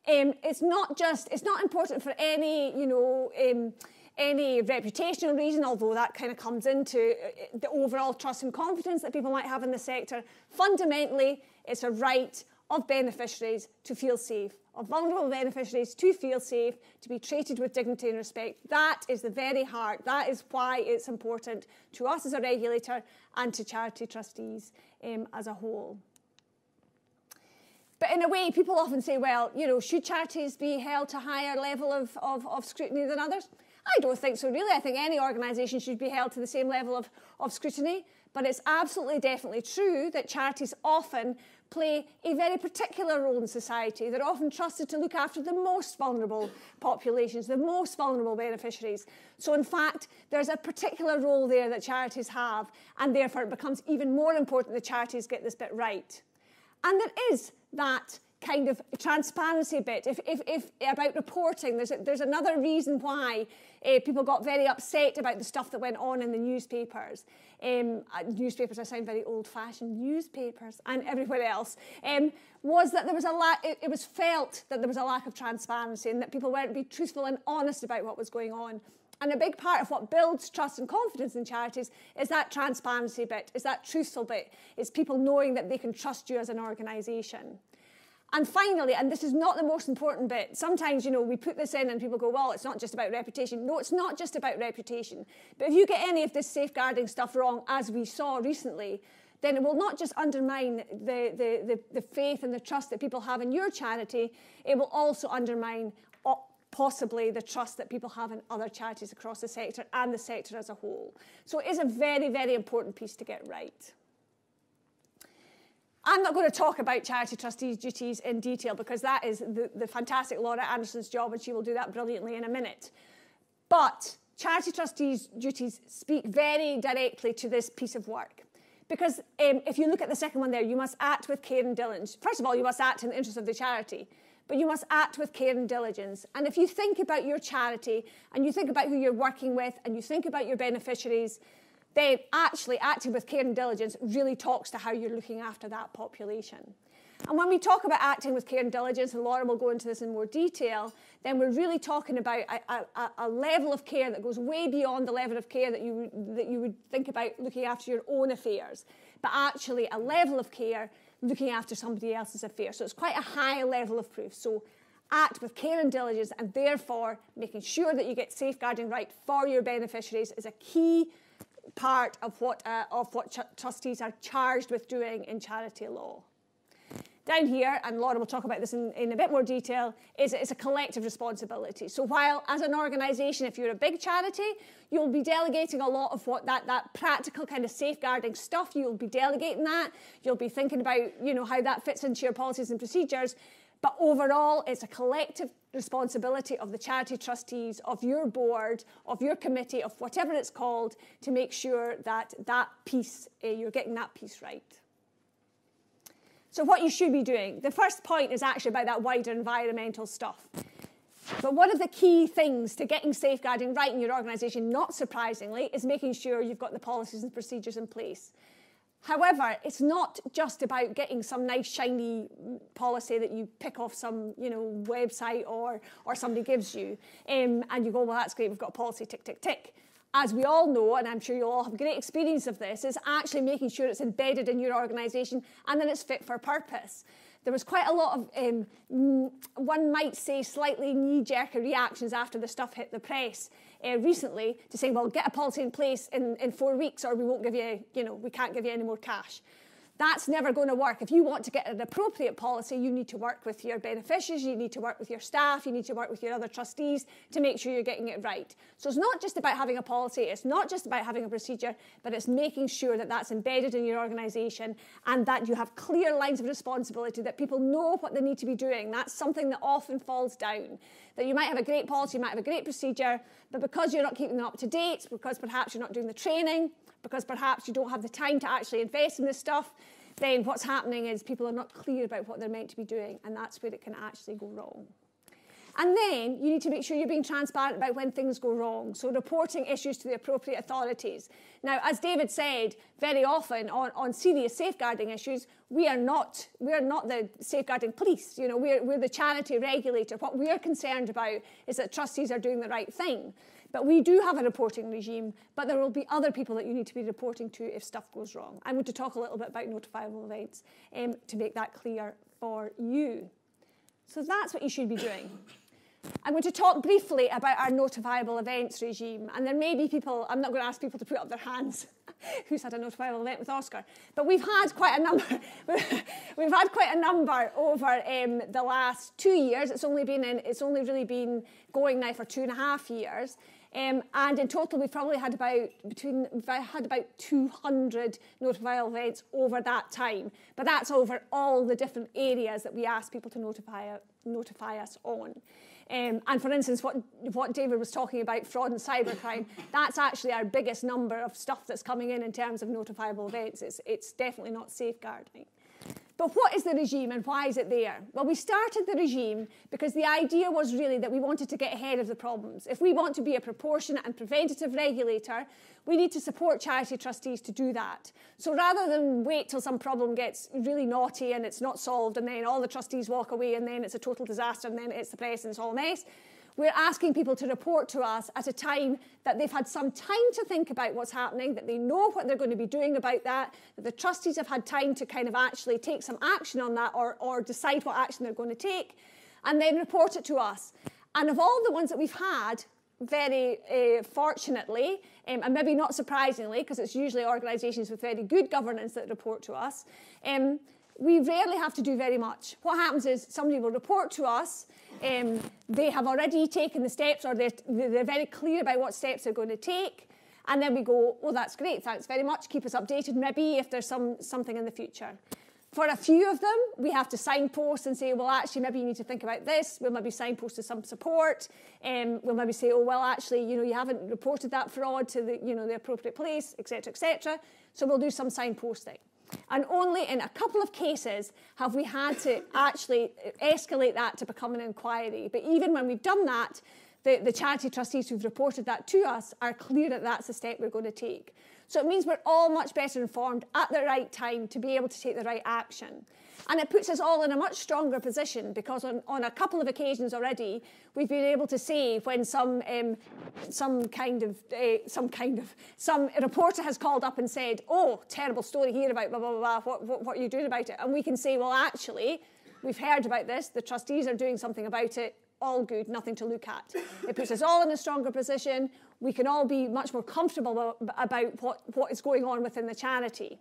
Um, it's not just, it's not important for any, you know, um, any reputational reason, although that kind of comes into uh, the overall trust and confidence that people might have in the sector. Fundamentally, it's a right of beneficiaries to feel safe, of vulnerable beneficiaries to feel safe, to be treated with dignity and respect. That is the very heart. That is why it's important to us as a regulator and to charity trustees um, as a whole. But in a way, people often say, well, you know, should charities be held to a higher level of, of, of scrutiny than others? I don't think so, really. I think any organisation should be held to the same level of, of scrutiny. But it's absolutely definitely true that charities often play a very particular role in society. They're often trusted to look after the most vulnerable populations, the most vulnerable beneficiaries. So, in fact, there's a particular role there that charities have, and therefore it becomes even more important that charities get this bit right. And there is that kind of transparency bit. If, if, if about reporting, there's, a, there's another reason why uh, people got very upset about the stuff that went on in the newspapers. Um, uh, newspapers, I sound very old-fashioned, newspapers and everywhere else, um, was that there was a lack, it, it was felt that there was a lack of transparency and that people weren't being truthful and honest about what was going on. And a big part of what builds trust and confidence in charities is that transparency bit, is that truthful bit, is people knowing that they can trust you as an organisation. And finally, and this is not the most important bit, sometimes, you know, we put this in and people go, well, it's not just about reputation. No, it's not just about reputation. But if you get any of this safeguarding stuff wrong, as we saw recently, then it will not just undermine the, the, the, the faith and the trust that people have in your charity, it will also undermine uh, possibly the trust that people have in other charities across the sector and the sector as a whole. So it is a very, very important piece to get right. I'm not going to talk about charity trustees' duties in detail because that is the, the fantastic Laura Anderson's job and she will do that brilliantly in a minute. But charity trustees' duties speak very directly to this piece of work. Because um, if you look at the second one there, you must act with care and diligence. First of all, you must act in the interest of the charity, but you must act with care and diligence. And if you think about your charity and you think about who you're working with and you think about your beneficiaries, then actually acting with care and diligence really talks to how you're looking after that population. And when we talk about acting with care and diligence, and Laura will go into this in more detail, then we're really talking about a, a, a, level of care that goes way beyond the level of care that you, that you would think about looking after your own affairs, but actually a level of care looking after somebody else's affairs. So it's quite a high level of proof. So act with care and diligence, and therefore making sure that you get safeguarding right for your beneficiaries is a key part of what, uh, of what ch- trustees are charged with doing in charity law. Down here, and Laura will talk about this in, in a bit more detail, is it's a collective responsibility. So while as an organisation, if you're a big charity, you'll be delegating a lot of what that, that practical kind of safeguarding stuff, you'll be delegating that. You'll be thinking about, you know, how that fits into your policies and procedures. But overall, it's a collective responsibility of the charity trustees, of your board, of your committee, of whatever it's called, to make sure that that piece, uh, you're getting that piece right. So, what you should be doing, the first point is actually about that wider environmental stuff. But one of the key things to getting safeguarding right in your organisation, not surprisingly, is making sure you've got the policies and procedures in place. However, it's not just about getting some nice shiny policy that you pick off some you know website or or somebody gives you, um, and you go, well, that's great. We've got a policy, tick, tick, tick. As we all know, and I'm sure you all have great experience of this, is actually making sure it's embedded in your organisation and then it's fit for purpose. there was quite a lot of, um, one might say, slightly knee jerk reactions after the stuff hit the press uh, recently to say, well, get a policy in place in, in four weeks or we won't give you, you know, we can't give you any more cash. That's never going to work. If you want to get an appropriate policy, you need to work with your beneficiaries, you need to work with your staff, you need to work with your other trustees to make sure you're getting it right. So it's not just about having a policy, it's not just about having a procedure, but it's making sure that that's embedded in your organisation and that you have clear lines of responsibility, that people know what they need to be doing. That's something that often falls down. That you might have a great policy, you might have a great procedure, but because you're not keeping them up to date, because perhaps you're not doing the training, because perhaps you don't have the time to actually invest in this stuff, then what's happening is people are not clear about what they're meant to be doing, and that's where it can actually go wrong. And then you need to make sure you're being transparent about when things go wrong. So reporting issues to the appropriate authorities. Now, as David said, very often on, on serious safeguarding issues, we are not we are not the safeguarding police. You know, we're, we're the charity regulator. What we're concerned about is that trustees are doing the right thing. But we do have a reporting regime, but there will be other people that you need to be reporting to if stuff goes wrong. I'm going to talk a little bit about notifiable events um, to make that clear for you. So that's what you should be doing. I'm going to talk briefly about our notifiable events regime. And there may be people, I'm not going to ask people to put up their hands who's had a notifiable event with OSCR, but we've had quite a number. we've had quite a number over um, the last two years. It's only been in, it's only really been going now for two and a half years. Um, and in total, we've probably had about between had about 200 notifiable events over that time. But that's over all the different areas that we ask people to notify notify us on. Um, and for instance, what, what David was talking about, fraud and cybercrime, that's actually our biggest number of stuff that's coming in in terms of notifiable events. It's, it's definitely not safeguarding. But what is the regime and why is it there? Well, we started the regime because the idea was really that we wanted to get ahead of the problems. If we want to be a proportionate and preventative regulator, we need to support charity trustees to do that. So rather than wait till some problem gets really naughty and it's not solved and then all the trustees walk away and then it's a total disaster and then it's the press and it's all a mess, we're asking people to report to us at a time that they've had some time to think about what's happening, that they know what they're going to be doing about that, that the trustees have had time to kind of actually take some action on that or, or decide what action they're going to take, and then report it to us. And of all the ones that we've had, very uh, fortunately, um, and maybe not surprisingly, because it's usually organisations with very good governance that report to us, um, we rarely have to do very much. What happens is somebody will report to us, um, they have already taken the steps or they're, they're very clear about what steps they're going to take. And then we go, oh, that's great, thanks very much. Keep us updated, maybe if there's some, something in the future. For a few of them, we have to signpost and say, well, actually, maybe you need to think about this. We'll maybe signpost to some support. Um, we'll maybe say, oh, well, actually, you know, you haven't reported that fraud to the, you know, the appropriate place, etc., etc. So we'll do some signposting. And only in a couple of cases have we had to actually escalate that to become an inquiry. But even when we've done that, the, the charity trustees who've reported that to us are clear that that's the step we're going to take. So it means we're all much better informed at the right time to be able to take the right action. And it puts us all in a much stronger position because on, on a couple of occasions already, we've been able to see when some, um, some kind of, uh, some kind of, some reporter has called up and said, oh, terrible story here about blah, blah, blah, blah. What, what, what are you doing about it? And we can say, well, actually, we've heard about this. The trustees are doing something about it all good, nothing to look at. It puts us all in a stronger position. We can all be much more comfortable about what, what is going on within the charity.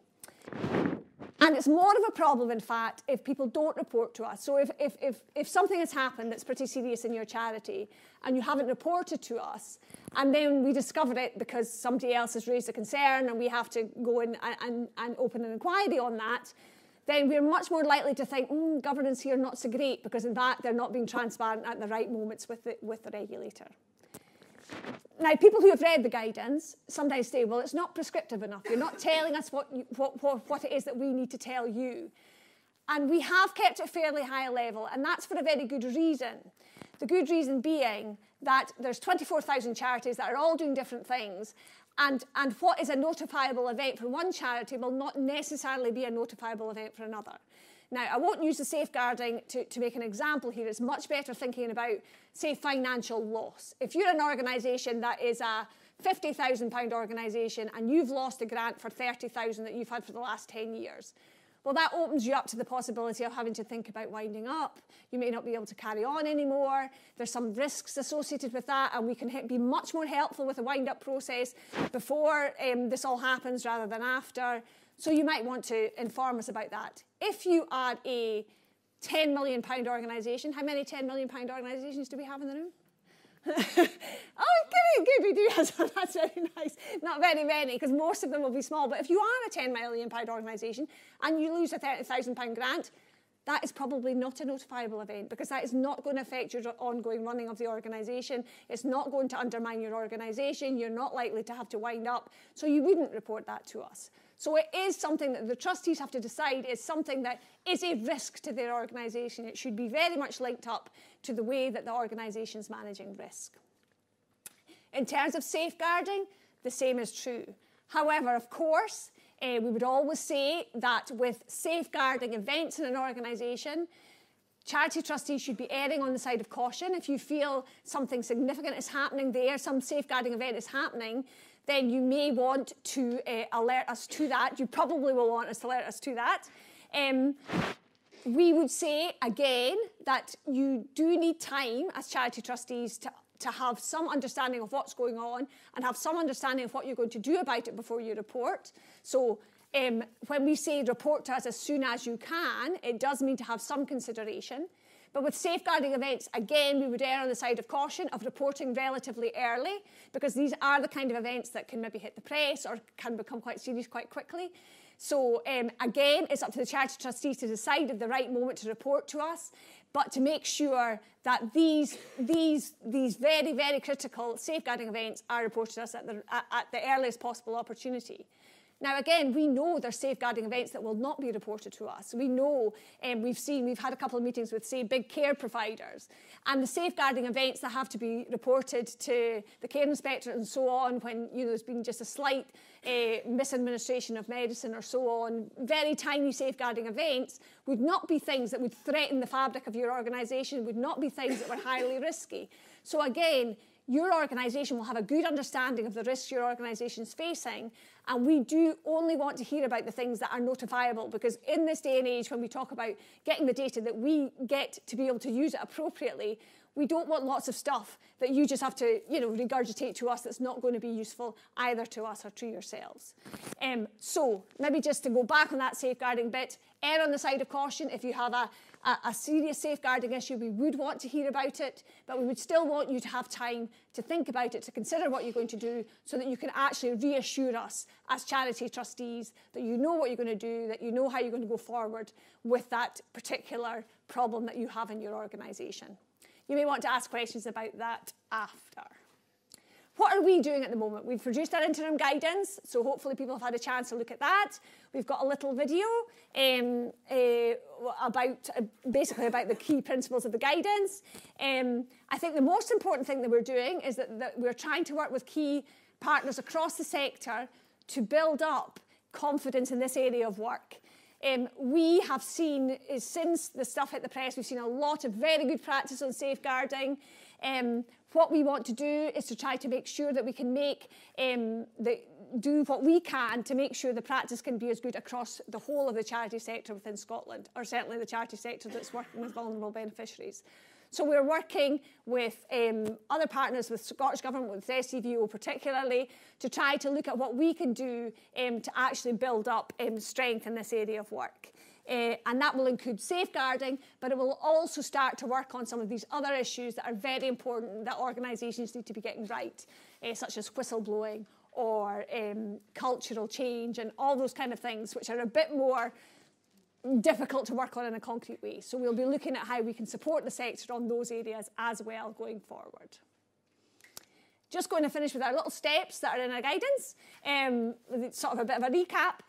And it's more of a problem, in fact, if people don't report to us. So if, if, if, if something has happened that's pretty serious in your charity and you haven't reported to us, and then we discover it because somebody else has raised a concern and we have to go in and, and, and open an inquiry on that, then we're much more likely to think, mm, governance here not so great, because in fact they're not being transparent at the right moments with the, with the regulator. Now, people who have read the guidance sometimes say, well, it's not prescriptive enough. You're not telling us what, you, what, what, what it is that we need to tell you. And we have kept it fairly high level, and that's for a very good reason. The good reason being that there's 24,000 charities that are all doing different things, and, and what is a notifiable event for one charity will not necessarily be a notifiable event for another. Now, I won't use the safeguarding to, to make an example here. It's much better thinking about, say, financial loss. If you're an organisation that is a £50,000 organisation and you've lost a grant for 30000 that you've had for the last 10 years, well, that opens you up to the possibility of having to think about winding up. You may not be able to carry on anymore. There's some risks associated with that, and we can be much more helpful with the wind up process before um, this all happens rather than after. So you might want to inform us about that. If you are a 10 million pound organisation, how many 10 million pound organisations do we have in the room? oh, good, good, we do have some. That's very nice. Not very many, because most of them will be small. But if you are a 10 million pound organisation and you lose a 30,000 pound grant, that is probably not a notifiable event because that is not going to affect your ongoing running of the organisation. It's not going to undermine your organisation. You're not likely to have to wind up. So you wouldn't report that to us. So it is something that the trustees have to decide is something that is a risk to their organisation. It should be very much linked up to the way that the organisation is managing risk. In terms of safeguarding, the same is true. However, of course, uh, we would always say that with safeguarding events in an organisation, charity trustees should be erring on the side of caution. If you feel something significant is happening there, some safeguarding event is happening, then you may want to uh, alert us to that. You probably will want us to alert us to that. Um, we would say again that you do need time as charity trustees to, to have some understanding of what's going on and have some understanding of what you're going to do about it before you report. So um, when we say report to us as soon as you can, it does mean to have some consideration. But with safeguarding events, again, we would err on the side of caution of reporting relatively early because these are the kind of events that can maybe hit the press or can become quite serious quite quickly. So um, again, it's up to the charity trustees to decide at the right moment to report to us, but to make sure that these, these, these very, very critical safeguarding events are reported to us at the, at, at the earliest possible opportunity. Now, again, we know there's safeguarding events that will not be reported to us. We know, um, we've seen, we've had a couple of meetings with, say, big care providers, and the safeguarding events that have to be reported to the care inspector and so on when you know, there's been just a slight uh, misadministration of medicine or so on, very tiny safeguarding events would not be things that would threaten the fabric of your organisation, would not be things that were highly risky. So again, your organisation will have a good understanding of the risks your organisation is facing. And we do only want to hear about the things that are notifiable because in this day and age, when we talk about getting the data that we get to be able to use it appropriately, we don't want lots of stuff that you just have to, you know, regurgitate to us that's not going to be useful either to us or to yourselves. Um, so maybe just to go back on that safeguarding bit, err on the side of caution if you have a, a, a serious safeguarding issue, we would want to hear about it, but we would still want you to have time to think about it, to consider what you're going to do, so that you can actually reassure us as charity trustees that you know what you're going to do, that you know how you're going to go forward with that particular problem that you have in your organisation. You may want to ask questions about that after. What are we doing at the moment? We've produced our interim guidance, so hopefully people have had a chance to look at that. We've got a little video um, uh, about uh, basically about the key principles of the guidance. Um, I think the most important thing that we're doing is that, that we're trying to work with key partners across the sector to build up confidence in this area of work. Um, we have seen, since the stuff hit the press, we've seen a lot of very good practice on safeguarding. Um, what we want to do is to try to make sure that we can make um, the, do what we can to make sure the practice can be as good across the whole of the charity sector within Scotland, or certainly the charity sector that's working with vulnerable beneficiaries. So we're working with um, other partners, with Scottish Government, with SCVO particularly, to try to look at what we can do um, to actually build up um, strength in this area of work. Uh, and that will include safeguarding, but it will also start to work on some of these other issues that are very important that organisations need to be getting right, uh, such as whistleblowing or um, cultural change and all those kind of things, which are a bit more difficult to work on in a concrete way. So we'll be looking at how we can support the sector on those areas as well going forward. Just going to finish with our little steps that are in our guidance, um, sort of a bit of a recap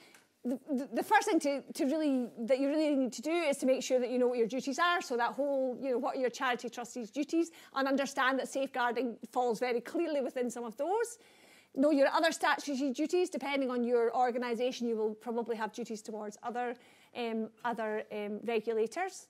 the, the first thing to, to really that you really need to do is to make sure that you know what your duties are. So that whole, you know, what are your charity trustees' duties, and understand that safeguarding falls very clearly within some of those. Know your other statutory duties. Depending on your organisation, you will probably have duties towards other um, other um, regulators.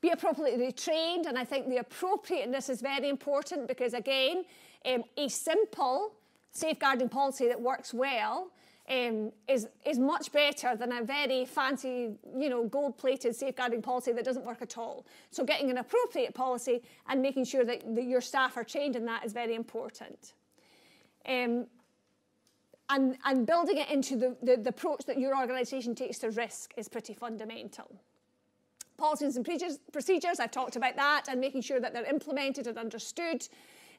Be appropriately trained, and I think the appropriateness is very important because again, um, a simple safeguarding policy that works well um, is, is much better than a very fancy, you know, gold-plated safeguarding policy that doesn't work at all. So getting an appropriate policy and making sure that, that your staff are trained in that is very important. Um, and, and building it into the, the, the approach that your organisation takes to risk is pretty fundamental. Policies and procedures, I've talked about that, and making sure that they're implemented and understood,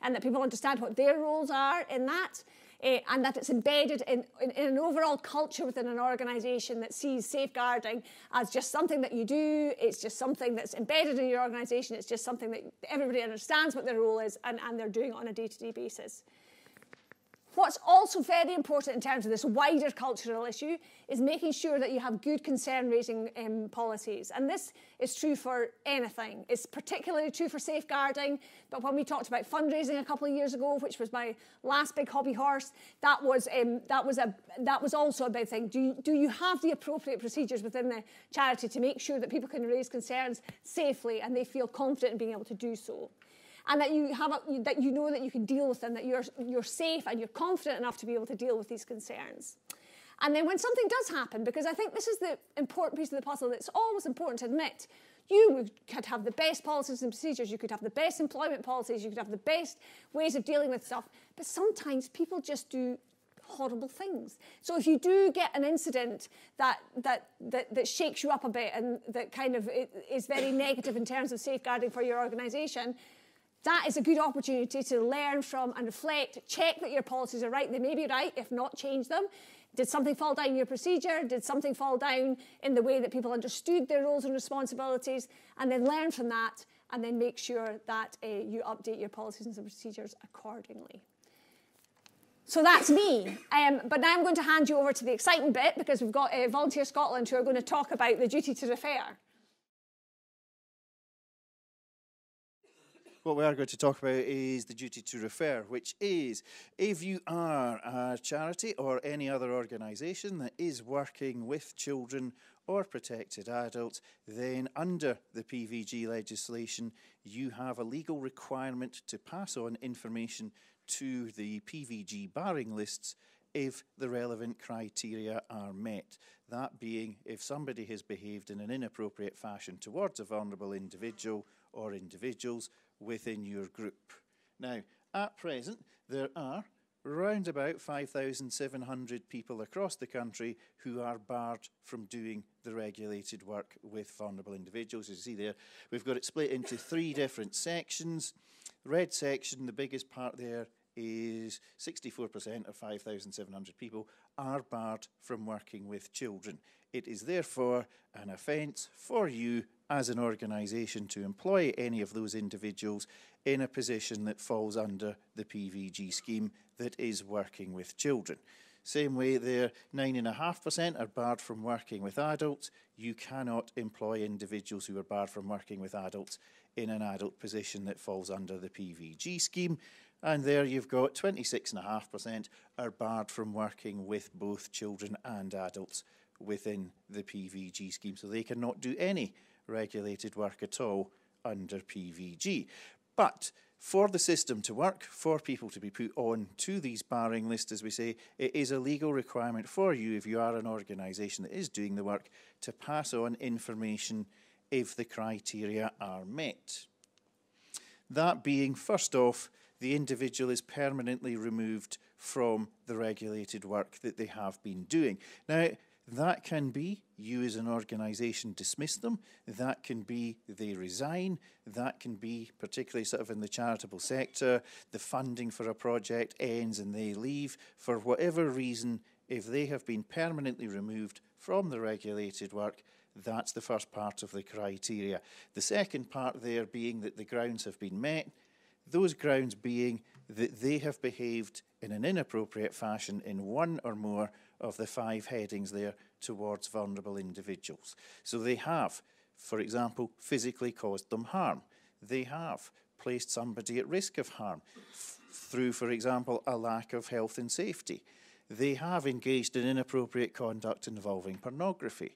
and that people understand what their roles are in that uh, and that it's embedded in, in, in, an overall culture within an organisation that sees safeguarding as just something that you do, it's just something that's embedded in your organisation, it's just something that everybody understands what their role is and, and they're doing it on a day-to-day -day basis. What's also very important in terms of this wider cultural issue is making sure that you have good concern raising um, policies. And this is true for anything. It's particularly true for safeguarding. But when we talked about fundraising a couple of years ago, which was my last big hobby horse, that was, um, that was, a, that was also a big thing. Do you, do you have the appropriate procedures within the charity to make sure that people can raise concerns safely and they feel confident in being able to do so? And that you have a, that you know that you can deal with them, that you're you're safe and you're confident enough to be able to deal with these concerns. And then when something does happen, because I think this is the important piece of the puzzle, it's always important to admit you could have the best policies and procedures, you could have the best employment policies, you could have the best ways of dealing with stuff, but sometimes people just do horrible things. So if you do get an incident that, that, that, that shakes you up a bit and that kind of is very negative in terms of safeguarding for your organisation, that is a good opportunity to learn from and reflect, check that your policies are right. They may be right, if not, change them. Did something fall down in your procedure? Did something fall down in the way that people understood their roles and responsibilities? And then learn from that and then make sure that uh, you update your policies and procedures accordingly. So that's me. Um, but now I'm going to hand you over to the exciting bit because we've got uh, Volunteer Scotland who are going to talk about the duty to refer. What we are going to talk about is the duty to refer, which is if you are a charity or any other organisation that is working with children or protected adults, then under the PVG legislation, you have a legal requirement to pass on information to the PVG barring lists if the relevant criteria are met. That being if somebody has behaved in an inappropriate fashion towards a vulnerable individual or individuals within your group. Now, at present, there are around about 5,700 people across the country who are barred from doing the regulated work with vulnerable individuals. As you see there, we've got it split into three different sections. Red section, the biggest part there, is 64% of 5,700 people are barred from working with children. It is therefore an offence for you as an organisation to employ any of those individuals in a position that falls under the PVG scheme that is working with children. Same way there, 9.5% are barred from working with adults. You cannot employ individuals who are barred from working with adults in an adult position that falls under the PVG scheme. And there you've got 26.5% are barred from working with both children and adults within the PVG scheme. So they cannot do any regulated work at all under PVG. But for the system to work, for people to be put on to these barring lists, as we say, it is a legal requirement for you, if you are an organisation that is doing the work, to pass on information if the criteria are met. That being, first off, the individual is permanently removed from the regulated work that they have been doing. Now, that can be you as an organisation dismiss them. That can be they resign. That can be, particularly sort of in the charitable sector, the funding for a project ends and they leave. For whatever reason, if they have been permanently removed from the regulated work, that's the first part of the criteria. The second part there being that the grounds have been met, those grounds being that they have behaved in an inappropriate fashion in one or more of the five headings there towards vulnerable individuals. So they have, for example, physically caused them harm. They have placed somebody at risk of harm through, for example, a lack of health and safety. They have engaged in inappropriate conduct involving pornography.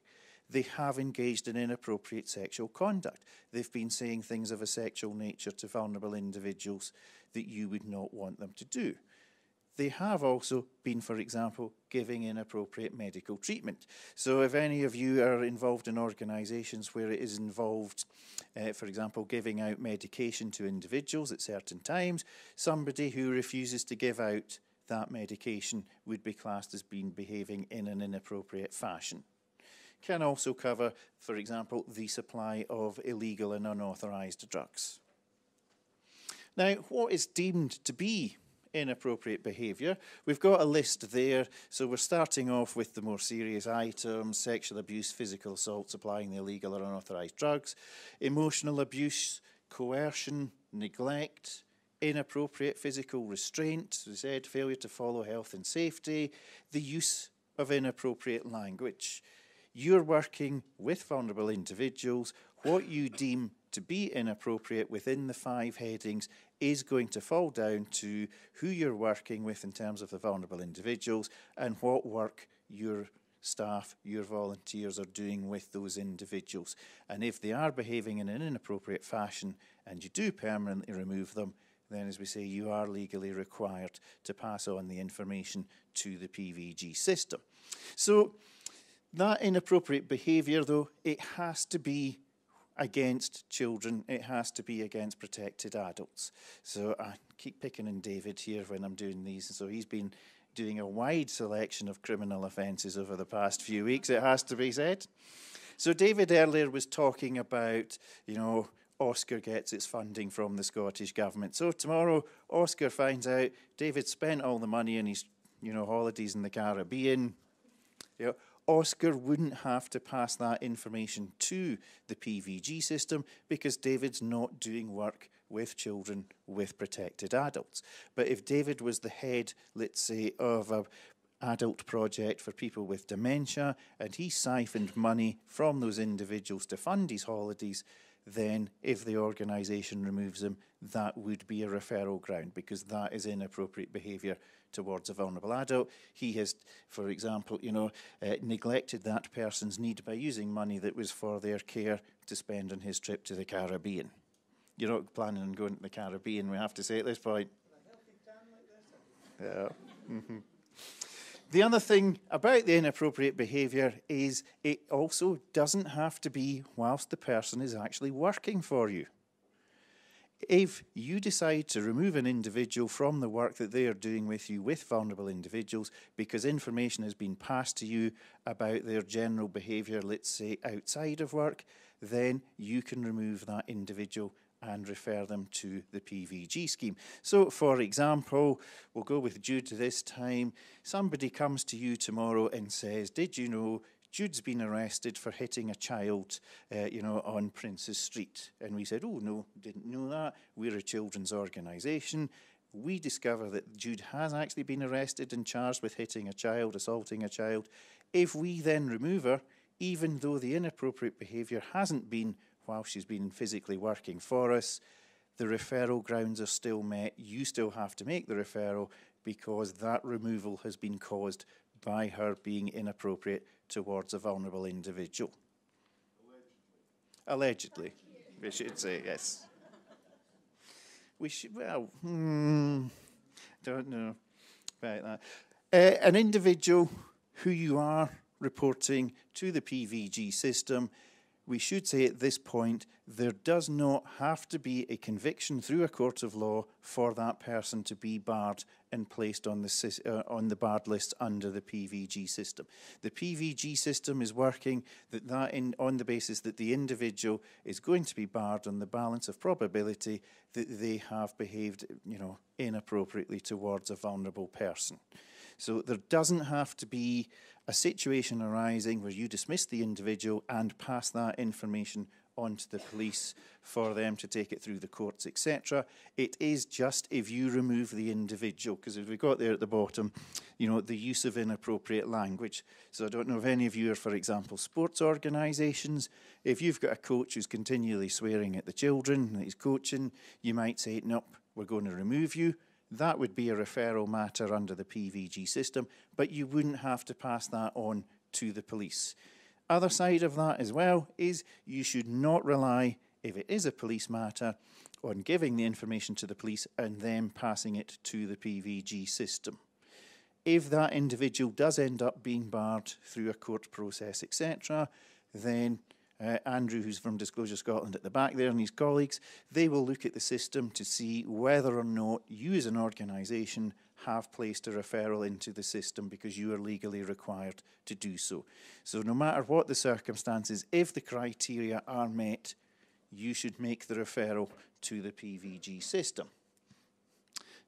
They have engaged in inappropriate sexual conduct. They've been saying things of a sexual nature to vulnerable individuals that you would not want them to do. They have also been, for example, giving inappropriate medical treatment. So if any of you are involved in organisations where it is involved, uh, for example, giving out medication to individuals at certain times, somebody who refuses to give out that medication would be classed as being behaving in an inappropriate fashion. Can also cover, for example, the supply of illegal and unauthorised drugs. Now, what is deemed to be inappropriate behaviour. We've got a list there, so we're starting off with the more serious items, sexual abuse, physical assault, supplying the illegal or unauthorised drugs, emotional abuse, coercion, neglect, inappropriate physical restraint, as said, failure to follow health and safety, the use of inappropriate language. You're working with vulnerable individuals. What you deem to be inappropriate within the five headings is going to fall down to who you're working with in terms of the vulnerable individuals and what work your staff, your volunteers are doing with those individuals. And if they are behaving in an inappropriate fashion and you do permanently remove them, then as we say, you are legally required to pass on the information to the PVG system. So that inappropriate behaviour, though, it has to be against children, it has to be against protected adults. So I keep picking on David here when I'm doing these. So he's been doing a wide selection of criminal offences over the past few weeks, it has to be said. So David earlier was talking about, you know, OSCR gets its funding from the Scottish Government. So tomorrow, OSCR finds out David spent all the money in his, you know, holidays in the Caribbean. You know, OSCR wouldn't have to pass that information to the PVG system because David's not doing work with children with protected adults. But if David was the head, let's say, of a adult project for people with dementia and he siphoned money from those individuals to fund his holidays, then if the organisation removes him, that would be a referral ground because that is inappropriate behaviour towards a vulnerable adult. He has, for example, you know, uh, neglected that person's need by using money that was for their care to spend on his trip to the Caribbean. You're not planning on going to the Caribbean, we have to say at this point. Yeah. Mm-hmm. The other thing about the inappropriate behaviour is it also doesn't have to be whilst the person is actually working for you. If you decide to remove an individual from the work that they are doing with you with vulnerable individuals because information has been passed to you about their general behaviour, let's say outside of work, then you can remove that individual and refer them to the PVG scheme. So, for example, we'll go with Jude this time. Somebody comes to you tomorrow and says, Did you know Jude's been arrested for hitting a child, uh, you know, on Princes Street. And we said, oh, no, didn't know that. We're a children's organisation. We discover that Jude has actually been arrested and charged with hitting a child, assaulting a child. If we then remove her, even though the inappropriate behaviour hasn't been while she's been physically working for us, the referral grounds are still met. You still have to make the referral because that removal has been caused by her being inappropriate towards a vulnerable individual. Allegedly. Allegedly. We should say, yes. We should, well, hmm, don't know about that. Uh, an individual who you are reporting to the PVG system we should say at this point there does not have to be a conviction through a court of law for that person to be barred and placed on the, uh, on the barred list under the PVG system. The PVG system is working that that in, on the basis that the individual is going to be barred on the balance of probability that they have behaved you know, inappropriately towards a vulnerable person. So there doesn't have to be a situation arising where you dismiss the individual and pass that information on to the police for them to take it through the courts, etc. It is just if you remove the individual, because if we got there at the bottom, you know, the use of inappropriate language. So I don't know if any of you are, for example, sports organisations. If you've got a coach who's continually swearing at the children that he's coaching, you might say, nope, we're going to remove you that would be a referral matter under the PVG system, but you wouldn't have to pass that on to the police. Other side of that as well is you should not rely, if it is a police matter, on giving the information to the police and then passing it to the PVG system. If that individual does end up being barred through a court process, etc., then uh, Andrew, who's from Disclosure Scotland at the back there, and his colleagues, they will look at the system to see whether or not you as an organisation have placed a referral into the system because you are legally required to do so. So no matter what the circumstances, if the criteria are met, you should make the referral to the PVG system.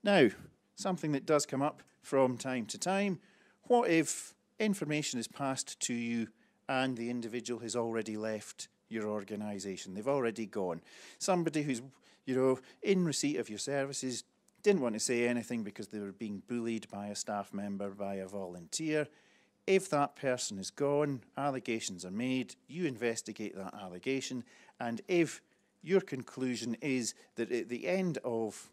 Now, something that does come up from time to time, what if information is passed to you and the individual has already left your organisation? They've already gone. Somebody who's, you know, in receipt of your services didn't want to say anything because they were being bullied by a staff member, by a volunteer. If that person is gone, allegations are made, you investigate that allegation, and if your conclusion is that at the end of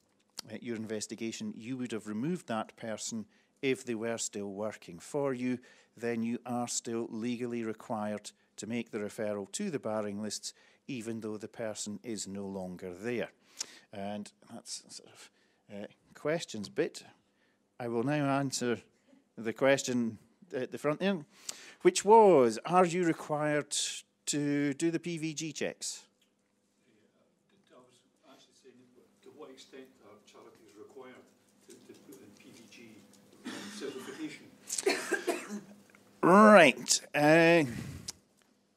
uh, your investigation you would have removed that person if they were still working for you, then you are still legally required to make the referral to the barring lists even though the person is no longer there. And that's sort of uh, questions bit. I will now answer the question at the front end, which was, are you required to do the PVG checks? I was actually saying, to what extent are charities required to, to put in PVG certification? Right. Uh,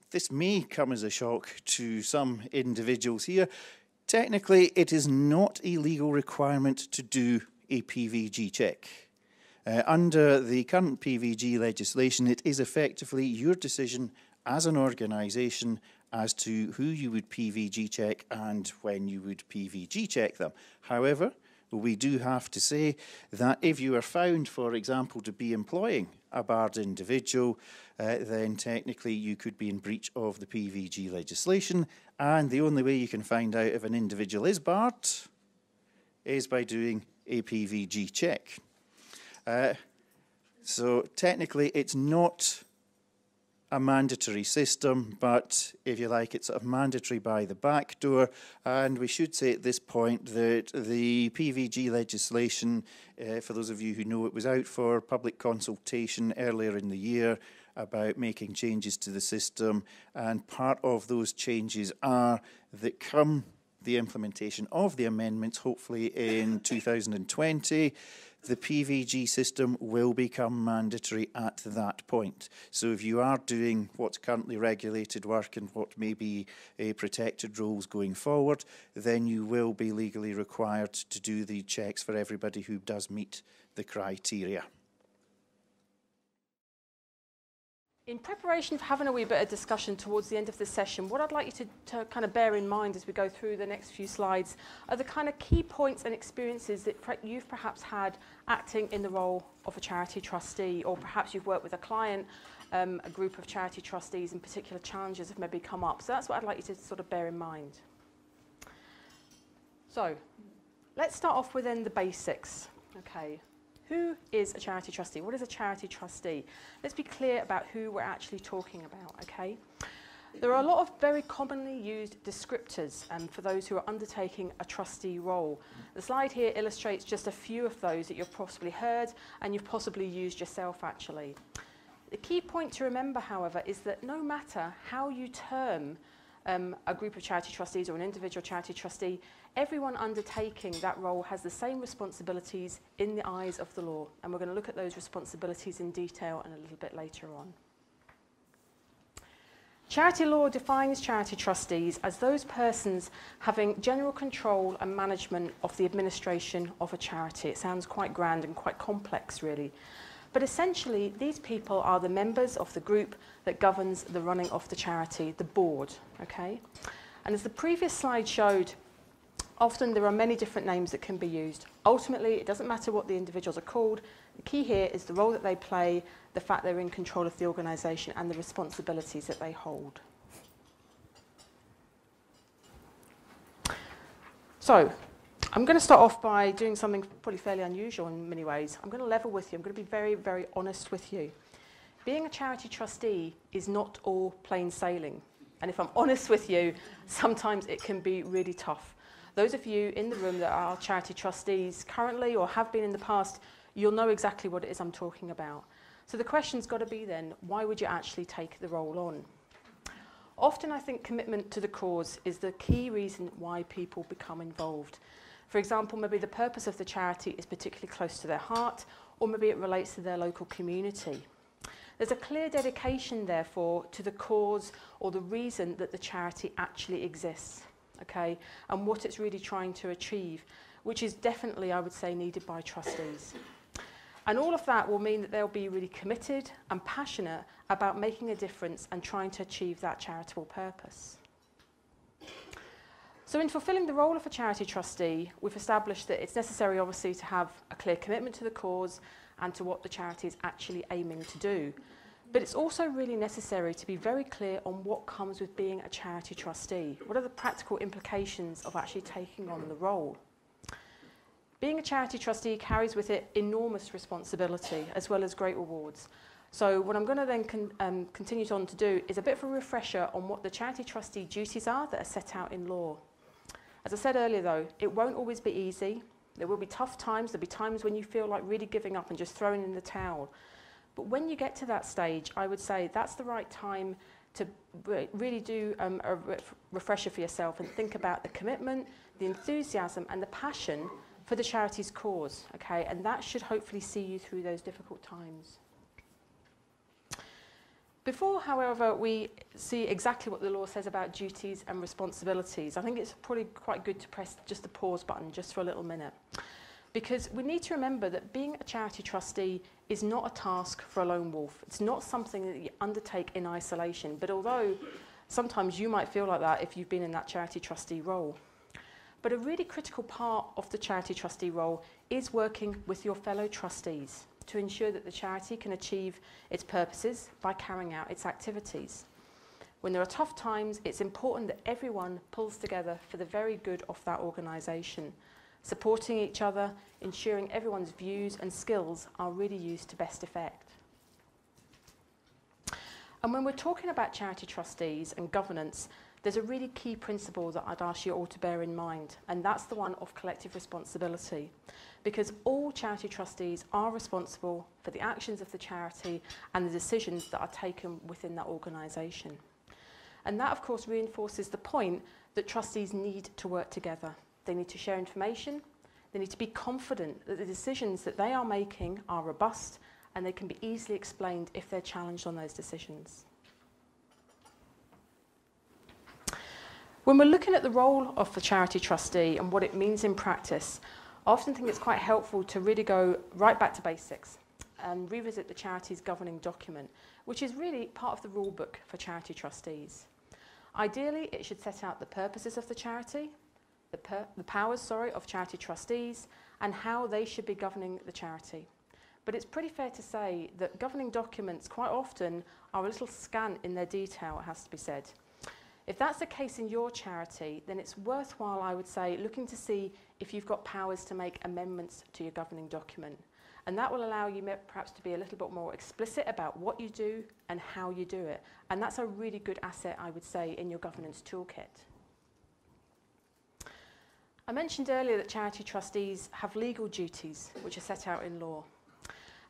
this may come as a shock to some individuals here. Technically, it is not a legal requirement to do a PVG check. Uh, under the current PVG legislation, it is effectively your decision as an organisation as to who you would PVG check and when you would PVG check them. However, we do have to say that if you are found, for example, to be employing a barred individual, uh, then technically you could be in breach of the PVG legislation. And the only way you can find out if an individual is barred is by doing a PVG check. Uh, so technically, it's not a mandatory system, but if you like, it's sort of mandatory by the back door. And we should say at this point that the PVG legislation, uh, for those of you who know, it was out for public consultation earlier in the year about making changes to the system. And part of those changes are that come the implementation of the amendments, hopefully in 2020, the PVG system will become mandatory at that point. So if you are doing what's currently regulated work and what may be a protected roles going forward, then you will be legally required to do the checks for everybody who does meet the criteria. In preparation for having a wee bit of discussion towards the end of the session, what I'd like you to, to kind of bear in mind as we go through the next few slides are the kind of key points and experiences that you've perhaps had acting in the role of a charity trustee, or perhaps you've worked with a client, um, a group of charity trustees, and particular challenges have maybe come up. So that's what I'd like you to sort of bear in mind. So let's start off with then the basics. Okay, who is a charity trustee? What is a charity trustee? Let's be clear about who we're actually talking about, okay? There are a lot of very commonly used descriptors um, for those who are undertaking a trustee role. The slide here illustrates just a few of those that you've possibly heard and you've possibly used yourself actually. The key point to remember, however, is that no matter how you term um, a group of charity trustees or an individual charity trustee, everyone undertaking that role has the same responsibilities in the eyes of the law. And we're going to look at those responsibilities in detail and a little bit later on. Charity law defines charity trustees as those persons having general control and management of the administration of a charity. It sounds quite grand and quite complex, really. But essentially, these people are the members of the group that governs the running of the charity, the board. Okay? And as the previous slide showed, often there are many different names that can be used. Ultimately, it doesn't matter what the individuals are called. The key here is the role that they play, the fact they're in control of the organisation, and the responsibilities that they hold. So, I'm going to start off by doing something probably fairly unusual in many ways. I'm going to level with you. I'm going to be very, very honest with you. Being a charity trustee is not all plain sailing. And if I'm honest with you, sometimes it can be really tough. Those of you in the room that are charity trustees currently or have been in the past, you'll know exactly what it is I'm talking about. So the question's got to be then, why would you actually take the role on? Often I think commitment to the cause is the key reason why people become involved. For example, maybe the purpose of the charity is particularly close to their heart, or maybe it relates to their local community. There's a clear dedication, therefore, to the cause or the reason that the charity actually exists, okay, and what it's really trying to achieve, which is definitely, I would say, needed by trustees. And all of that will mean that they'll be really committed and passionate about making a difference and trying to achieve that charitable purpose. So in fulfilling the role of a charity trustee, we've established that it's necessary obviously to have a clear commitment to the cause and to what the charity is actually aiming to do. But it's also really necessary to be very clear on what comes with being a charity trustee. What are the practical implications of actually taking on the role? Being a charity trustee carries with it enormous responsibility as well as great rewards. So what I'm going to then con um, continue on to do is a bit of a refresher on what the charity trustee duties are that are set out in law. As I said earlier though, it won't always be easy. There will be tough times. There'll be times when you feel like really giving up and just throwing in the towel. But when you get to that stage, I would say that's the right time to re really do um, a re refresher for yourself and think about the commitment, the enthusiasm and the passion for the charity's cause, okay? And that should hopefully see you through those difficult times. Before, however, we see exactly what the law says about duties and responsibilities, I think it's probably quite good to press just the pause button just for a little minute. Because we need to remember that being a charity trustee is not a task for a lone wolf. It's not something that you undertake in isolation. But although sometimes you might feel like that if you've been in that charity trustee role. But a really critical part of the charity trustee role is working with your fellow trustees to ensure that the charity can achieve its purposes by carrying out its activities. When there are tough times, it's important that everyone pulls together for the very good of that organisation, supporting each other, ensuring everyone's views and skills are really used to best effect. And when we're talking about charity trustees and governance, there's a really key principle that I'd ask you all to bear in mind, and that's the one of collective responsibility. Because all charity trustees are responsible for the actions of the charity and the decisions that are taken within that organisation. And that, of course, reinforces the point that trustees need to work together. They need to share information, they need to be confident that the decisions that they are making are robust and they can be easily explained if they're challenged on those decisions. When we're looking at the role of the charity trustee and what it means in practice, I often think it's quite helpful to really go right back to basics and revisit the charity's governing document, which is really part of the rule book for charity trustees. Ideally, it should set out the purposes of the charity, the, the powers sorry, of charity trustees, and how they should be governing the charity. But it's pretty fair to say that governing documents quite often are a little scant in their detail, it has to be said. If that's the case in your charity, then it's worthwhile, I would say, looking to see if you've got powers to make amendments to your governing document. And that will allow you perhaps to be a little bit more explicit about what you do and how you do it. And that's a really good asset, I would say, in your governance toolkit. I mentioned earlier that charity trustees have legal duties, which are set out in law.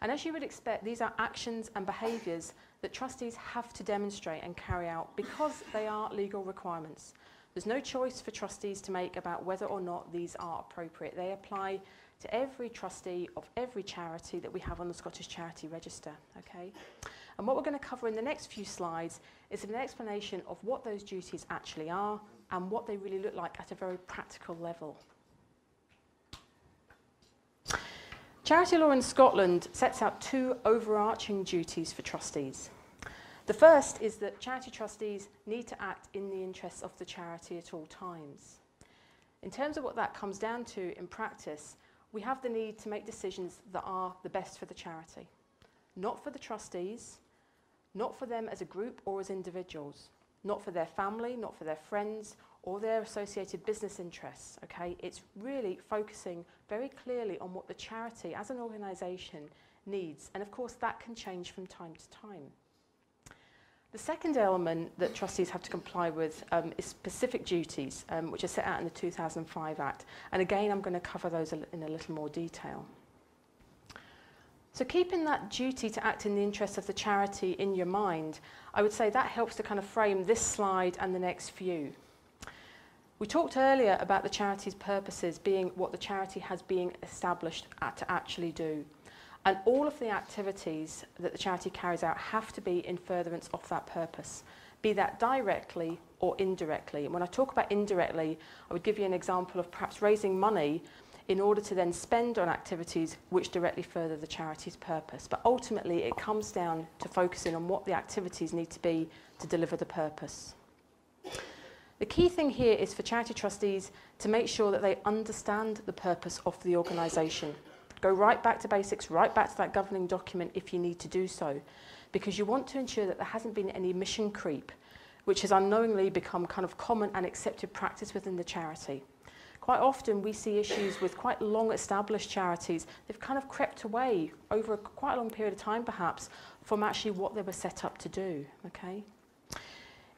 And as you would expect, these are actions and behaviours that trustees have to demonstrate and carry out because they are legal requirements. There's no choice for trustees to make about whether or not these are appropriate. They apply to every trustee of every charity that we have on the Scottish Charity Register. Okay? And what we're going to cover in the next few slides is an explanation of what those duties actually are and what they really look like at a very practical level. Charity law in Scotland sets out two overarching duties for trustees. The first is that charity trustees need to act in the interests of the charity at all times. In terms of what that comes down to in practice, we have the need to make decisions that are the best for the charity. Not for the trustees, not for them as a group or as individuals, not for their family, not for their friends, or their associated business interests, okay? It's really focusing very clearly on what the charity as an organisation needs. And of course, that can change from time to time. The second element that trustees have to comply with um, is specific duties, um, which are set out in the 2005 Act. And again, I'm going to cover those in a little more detail. So keeping that duty to act in the interest of the charity in your mind, I would say that helps to kind of frame this slide and the next few. We talked earlier about the charity's purposes being what the charity has been established to actually do. And all of the activities that the charity carries out have to be in furtherance of that purpose, be that directly or indirectly. And when I talk about indirectly, I would give you an example of perhaps raising money in order to then spend on activities which directly further the charity's purpose. But ultimately, it comes down to focusing on what the activities need to be to deliver the purpose. The key thing here is for charity trustees to make sure that they understand the purpose of the organisation Go right back to basics, right back to that governing document if you need to do so, because you want to ensure that there hasn't been any mission creep, which has unknowingly become kind of common and accepted practice within the charity. Quite often we see issues with quite long established charities. They've kind of crept away over a, quite a long period of time perhaps from actually what they were set up to do. Okay?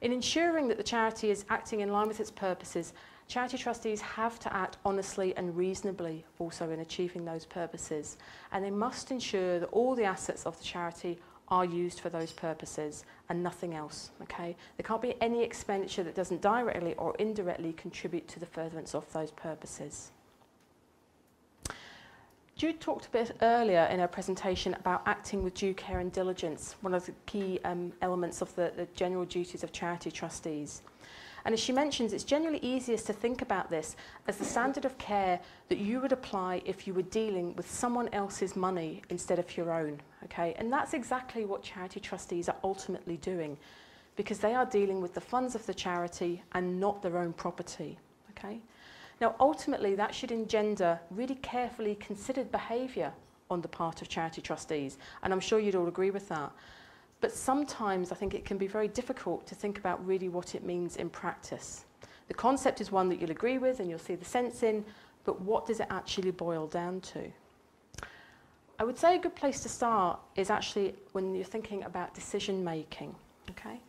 In ensuring that the charity is acting in line with its purposes, Charity trustees have to act honestly and reasonably also in achieving those purposes. And they must ensure that all the assets of the charity are used for those purposes and nothing else. Okay? There can't be any expenditure that doesn't directly or indirectly contribute to the furtherance of those purposes. Jude talked a bit earlier in her presentation about acting with due care and diligence, one of the key um, elements of the, the general duties of charity trustees. And as she mentions, it's generally easiest to think about this as the standard of care that you would apply if you were dealing with someone else's money instead of your own. Okay? And that's exactly what charity trustees are ultimately doing because they are dealing with the funds of the charity and not their own property. Okay? Now, ultimately, that should engender really carefully considered behaviour on the part of charity trustees, and I'm sure you'd all agree with that. But sometimes I think it can be very difficult to think about really what it means in practice. The concept is one that you'll agree with and you'll see the sense in, but what does it actually boil down to? I would say a good place to start is actually when you're thinking about decision making. Okay?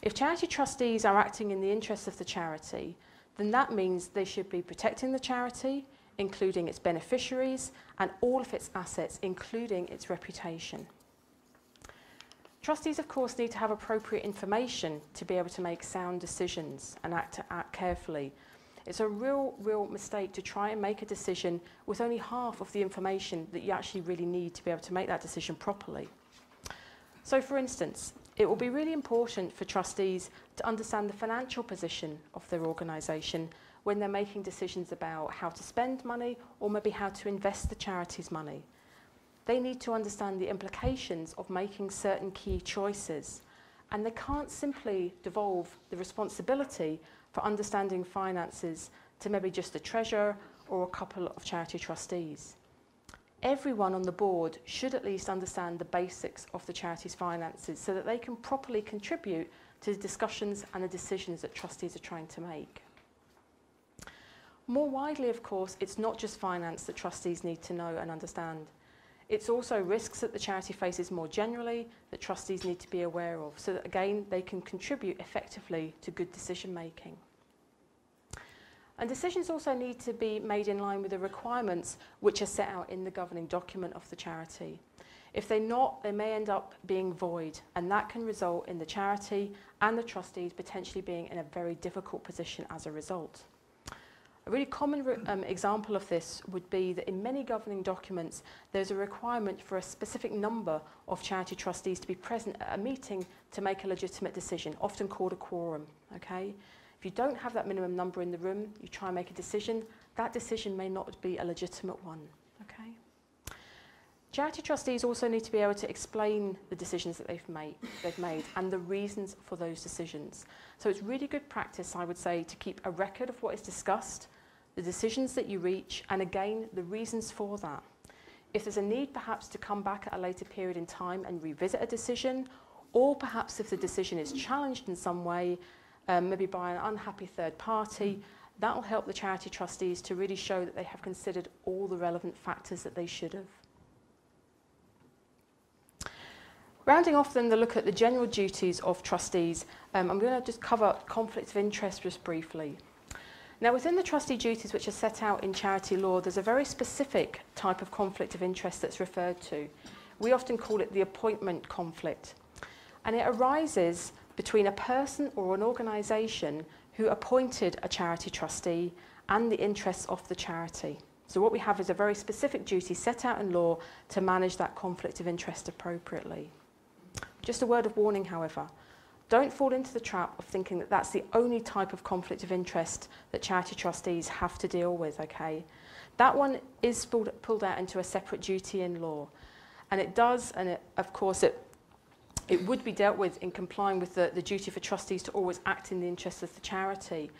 If charity trustees are acting in the interests of the charity, then that means they should be protecting the charity, including its beneficiaries and all of its assets, including its reputation. Trustees, of course, need to have appropriate information to be able to make sound decisions and act, act carefully. It's a real, real mistake to try and make a decision with only half of the information that you actually really need to be able to make that decision properly. So, for instance, it will be really important for trustees to understand the financial position of their organisation when they're making decisions about how to spend money or maybe how to invest the charity's money. They need to understand the implications of making certain key choices. And they can't simply devolve the responsibility for understanding finances to maybe just the treasurer or a couple of charity trustees. Everyone on the board should at least understand the basics of the charity's finances so that they can properly contribute to the discussions and the decisions that trustees are trying to make. More widely, of course, it's not just finance that trustees need to know and understand. It's also risks that the charity faces more generally that trustees need to be aware of so that again they can contribute effectively to good decision making. And decisions also need to be made in line with the requirements which are set out in the governing document of the charity. If they're not, they may end up being void, and that can result in the charity and the trustees potentially being in a very difficult position as a result. A really common um, example of this would be that in many governing documents, there's a requirement for a specific number of charity trustees to be present at a meeting to make a legitimate decision, often called a quorum. Okay? If you don't have that minimum number in the room, you try and make a decision, that decision may not be a legitimate one. Okay? Charity trustees also need to be able to explain the decisions that they've made, they've made and the reasons for those decisions. So it's really good practice, I would say, to keep a record of what is discussed the decisions that you reach, and again, the reasons for that. If there's a need perhaps to come back at a later period in time and revisit a decision, or perhaps if the decision is challenged in some way, um, maybe by an unhappy third party, that will help the charity trustees to really show that they have considered all the relevant factors that they should have. Rounding off then the look at the general duties of trustees, um, I'm going to just cover conflicts of interest just briefly. Now, within the trustee duties which are set out in charity law, there's a very specific type of conflict of interest that's referred to. We often call it the appointment conflict. And it arises between a person or an organisation who appointed a charity trustee and the interests of the charity. So what we have is a very specific duty set out in law to manage that conflict of interest appropriately. Just a word of warning, however. Don't fall into the trap of thinking that that's the only type of conflict of interest that charity trustees have to deal with, okay? That one is pulled, pulled out into a separate duty in law. And it does, and it, of course, it, it would be dealt with in complying with the, the duty for trustees to always act in the interests of the charity.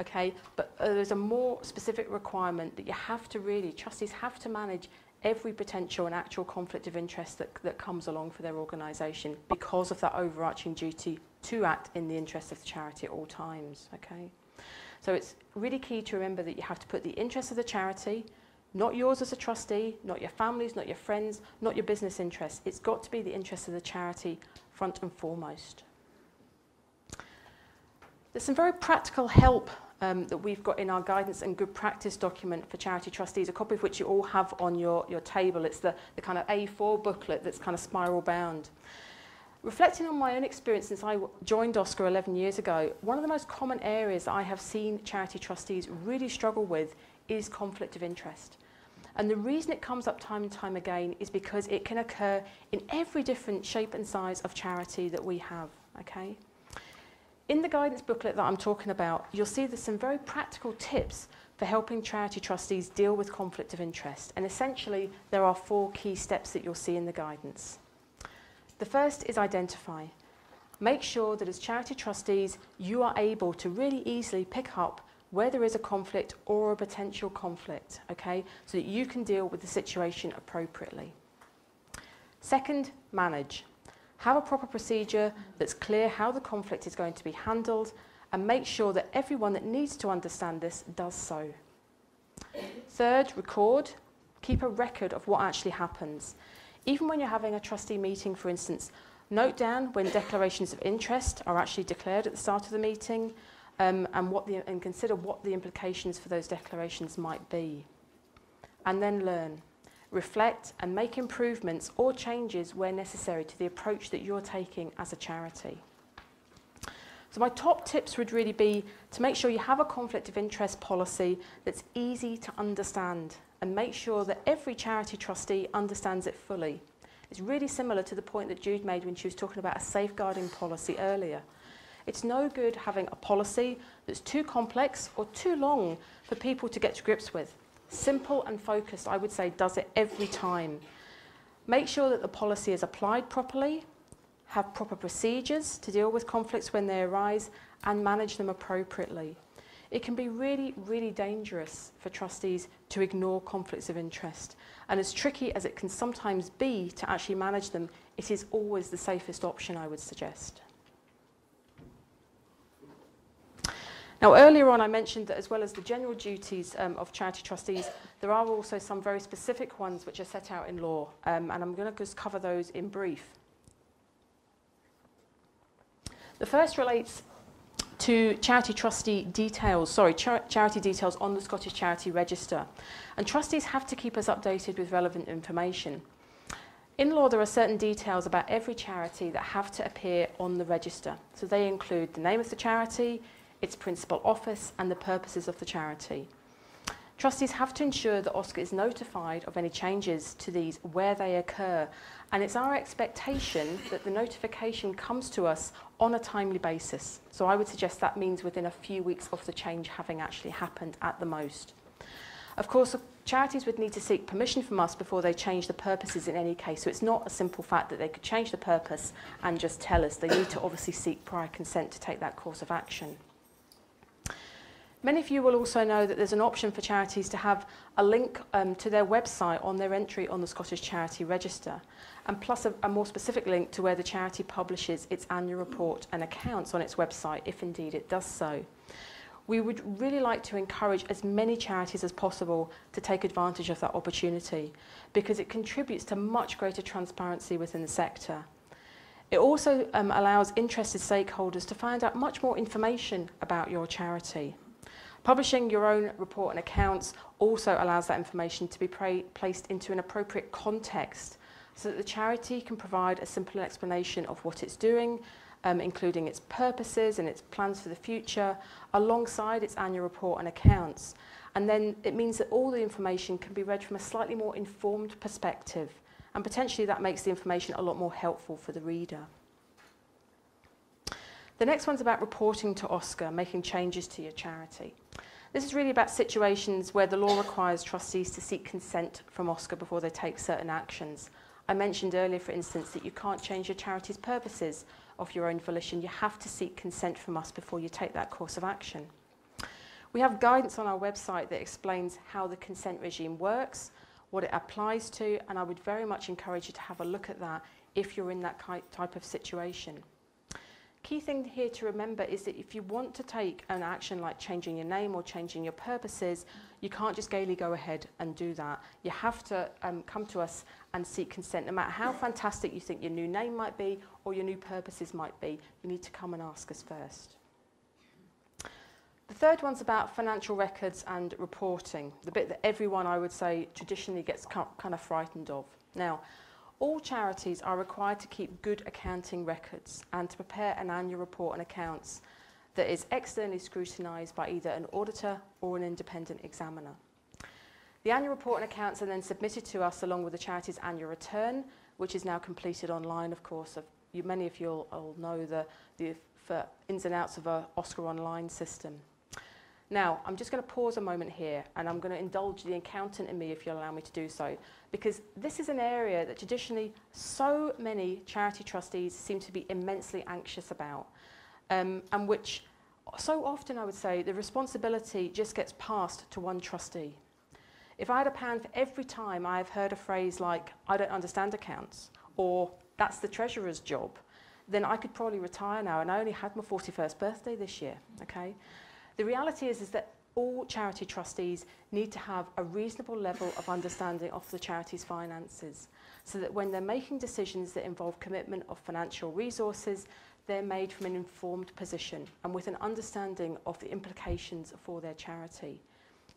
Okay, but uh, there's a more specific requirement that you have to really, trustees have to manage every potential and actual conflict of interest that, that comes along for their organisation because of that overarching duty to act in the interest of the charity at all times. Okay, so it's really key to remember that you have to put the interest of the charity, not yours as a trustee, not your families, not your friends, not your business interests. It's got to be the interests of the charity front and foremost. There's some very practical help um, that we've got in our guidance and good practice document for charity trustees, a copy of which you all have on your, your table. It's the, the kind of A4 booklet that's kind of spiral bound. Reflecting on my own experience since I joined OSCR 11 years ago, one of the most common areas I have seen charity trustees really struggle with is conflict of interest. And the reason it comes up time and time again is because it can occur in every different shape and size of charity that we have, okay? In the guidance booklet that I'm talking about, you'll see there's some very practical tips for helping charity trustees deal with conflict of interest. And essentially, there are four key steps that you'll see in the guidance. The first is identify. Make sure that as charity trustees, you are able to really easily pick up where there is a conflict or a potential conflict, okay, so that you can deal with the situation appropriately. Second, manage. Have a proper procedure that's clear how the conflict is going to be handled and make sure that everyone that needs to understand this does so. Third, record. Keep a record of what actually happens. Even when you're having a trustee meeting, for instance, note down when declarations of interest are actually declared at the start of the meeting um, and, what the, and consider what the implications for those declarations might be. And then learn reflect and make improvements or changes where necessary to the approach that you're taking as a charity. So my top tips would really be to make sure you have a conflict of interest policy that's easy to understand and make sure that every charity trustee understands it fully. It's really similar to the point that Jude made when she was talking about a safeguarding policy earlier. It's no good having a policy that's too complex or too long for people to get to grips with. Simple and focused, I would say, does it every time. Make sure that the policy is applied properly, have proper procedures to deal with conflicts when they arise, and manage them appropriately. It can be really, really dangerous for trustees to ignore conflicts of interest. And as tricky as it can sometimes be to actually manage them, it is always the safest option, I would suggest. Now, earlier on, I mentioned that as well as the general duties um, of charity trustees, there are also some very specific ones which are set out in law, um, and I'm going to just cover those in brief. The first relates to charity trustee details, sorry, char charity details on the Scottish Charity Register. And trustees have to keep us updated with relevant information. In law, there are certain details about every charity that have to appear on the register. So they include the name of the charity, its principal office and the purposes of the charity. Trustees have to ensure that OSCR is notified of any changes to these where they occur, and it's our expectation that the notification comes to us on a timely basis. So I would suggest that means within a few weeks of the change having actually happened at the most. Of course, charities would need to seek permission from us before they change the purposes in any case. So it's not a simple fact that they could change the purpose and just tell us. They need to obviously seek prior consent to take that course of action. Many of you will also know that there's an option for charities to have a link um, to their website on their entry on the Scottish Charity Register, and plus a, a more specific link to where the charity publishes its annual report and accounts on its website, if indeed it does so. We would really like to encourage as many charities as possible to take advantage of that opportunity because it contributes to much greater transparency within the sector. It also um, allows interested stakeholders to find out much more information about your charity. Publishing your own report and accounts also allows that information to be placed into an appropriate context so that the charity can provide a simple explanation of what it's doing, um, including its purposes and its plans for the future, alongside its annual report and accounts. And then it means that all the information can be read from a slightly more informed perspective, and potentially that makes the information a lot more helpful for the reader. The next one's about reporting to OSCR, making changes to your charity. This is really about situations where the law requires trustees to seek consent from OSCR before they take certain actions. I mentioned earlier, for instance, that you can't change your charity's purposes of your own volition. You have to seek consent from us before you take that course of action. We have guidance on our website that explains how the consent regime works, what it applies to, and I would very much encourage you to have a look at that if you're in that type of situation. Key thing here to remember is that if you want to take an action like changing your name or changing your purposes, you can't just gaily go ahead and do that. You have to um, come to us and seek consent. No matter how fantastic you think your new name might be or your new purposes might be, you need to come and ask us first. The third one's about financial records and reporting, the bit that everyone, I would say, traditionally gets kind of frightened of. Now, all charities are required to keep good accounting records and to prepare an annual report and accounts that is externally scrutinised by either an auditor or an independent examiner. The annual report and accounts are then submitted to us along with the charity's annual return, which is now completed online, of course. Of you, many of you will know the, the ins and outs of a OSCR online system. Now, I'm just going to pause a moment here and I'm going to indulge the accountant in me if you'll allow me to do so, because this is an area that traditionally so many charity trustees seem to be immensely anxious about, um, and which so often I would say the responsibility just gets passed to one trustee. If I had a pound for every time I've heard a phrase like, I don't understand accounts, or that's the treasurer's job, then I could probably retire now and I only had my 41st birthday this year, okay? The reality is, is that all charity trustees need to have a reasonable level of understanding of the charity's finances so that when they're making decisions that involve commitment of financial resources, they're made from an informed position and with an understanding of the implications for their charity.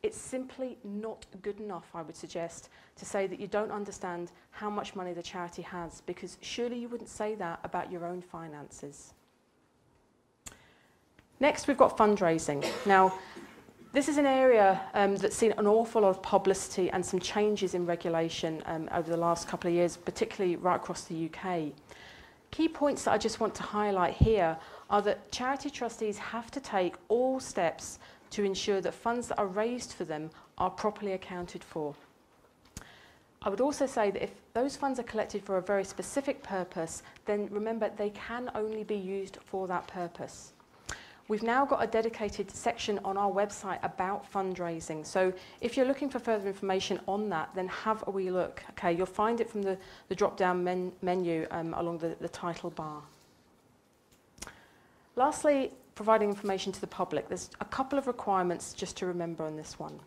It's simply not good enough, I would suggest, to say that you don't understand how much money the charity has, because surely you wouldn't say that about your own finances. Next, we've got fundraising. Now, this is an area um, that's seen an awful lot of publicity and some changes in regulation um, over the last couple of years, particularly right across the UK. Key points that I just want to highlight here are that charity trustees have to take all steps to ensure that funds that are raised for them are properly accounted for. I would also say that if those funds are collected for a very specific purpose, then remember they can only be used for that purpose. We've now got a dedicated section on our website about fundraising. So if you're looking for further information on that, then have a wee look. Okay, you'll find it from the, the drop-down men menu um, along the, the title bar. Lastly, providing information to the public. There's a couple of requirements just to remember on this one.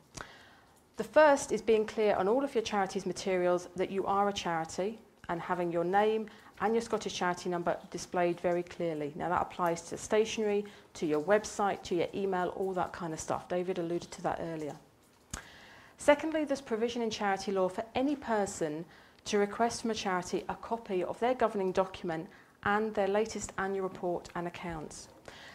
The first is being clear on all of your charity's materials that you are a charity and having your name and your Scottish Charity number displayed very clearly. Now that applies to stationery, to your website, to your email, all that kind of stuff. David alluded to that earlier. Secondly, there's provision in charity law for any person to request from a charity a copy of their governing document and their latest annual report and accounts.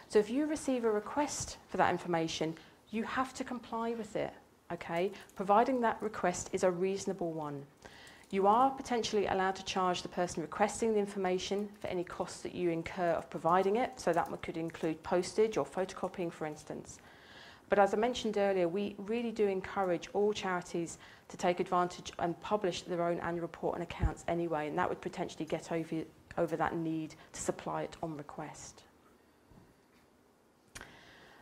So if you receive a request for that information, you have to comply with it, okay? Providing that request is a reasonable one. You are potentially allowed to charge the person requesting the information for any costs that you incur of providing it, so that could include postage or photocopying, for instance. But as I mentioned earlier, we really do encourage all charities to take advantage and publish their own annual report and accounts anyway, and that would potentially get over, over that need to supply it on request.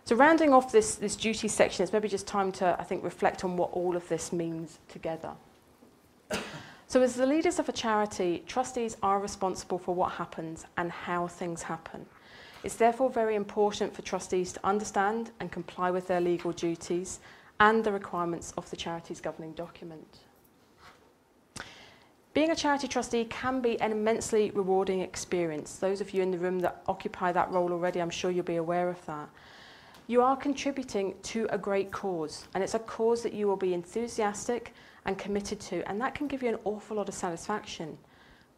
So rounding off this, this duty section, it's maybe just time to, I think, reflect on what all of this means together. So as the leaders of a charity, trustees are responsible for what happens and how things happen. It's therefore very important for trustees to understand and comply with their legal duties and the requirements of the charity's governing document. Being a charity trustee can be an immensely rewarding experience. Those of you in the room that occupy that role already, I'm sure you'll be aware of that. You are contributing to a great cause, and it's a cause that you will be enthusiastic and committed to, and that can give you an awful lot of satisfaction.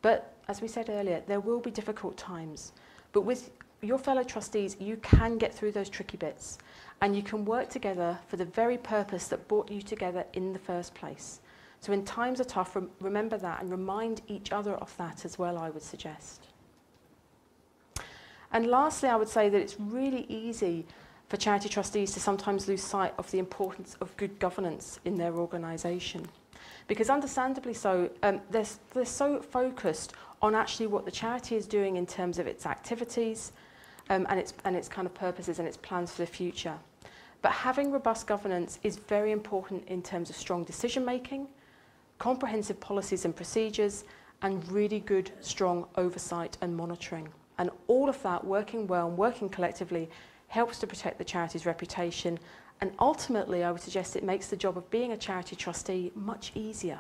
But as we said earlier, there will be difficult times. But with your fellow trustees, you can get through those tricky bits, and you can work together for the very purpose that brought you together in the first place. So when times are tough, rem remember that and remind each other of that as well, I would suggest. And lastly, I would say that it's really easy for charity trustees to sometimes lose sight of the importance of good governance in their organisation. Because understandably so, um, they're, they're so focused on actually what the charity is doing in terms of its activities um, and, its, and its kind of purposes and its plans for the future. But having robust governance is very important in terms of strong decision making, comprehensive policies and procedures, and really good, strong oversight and monitoring. And all of that working well and working collectively helps to protect the charity's reputation. And ultimately, I would suggest it makes the job of being a charity trustee much easier.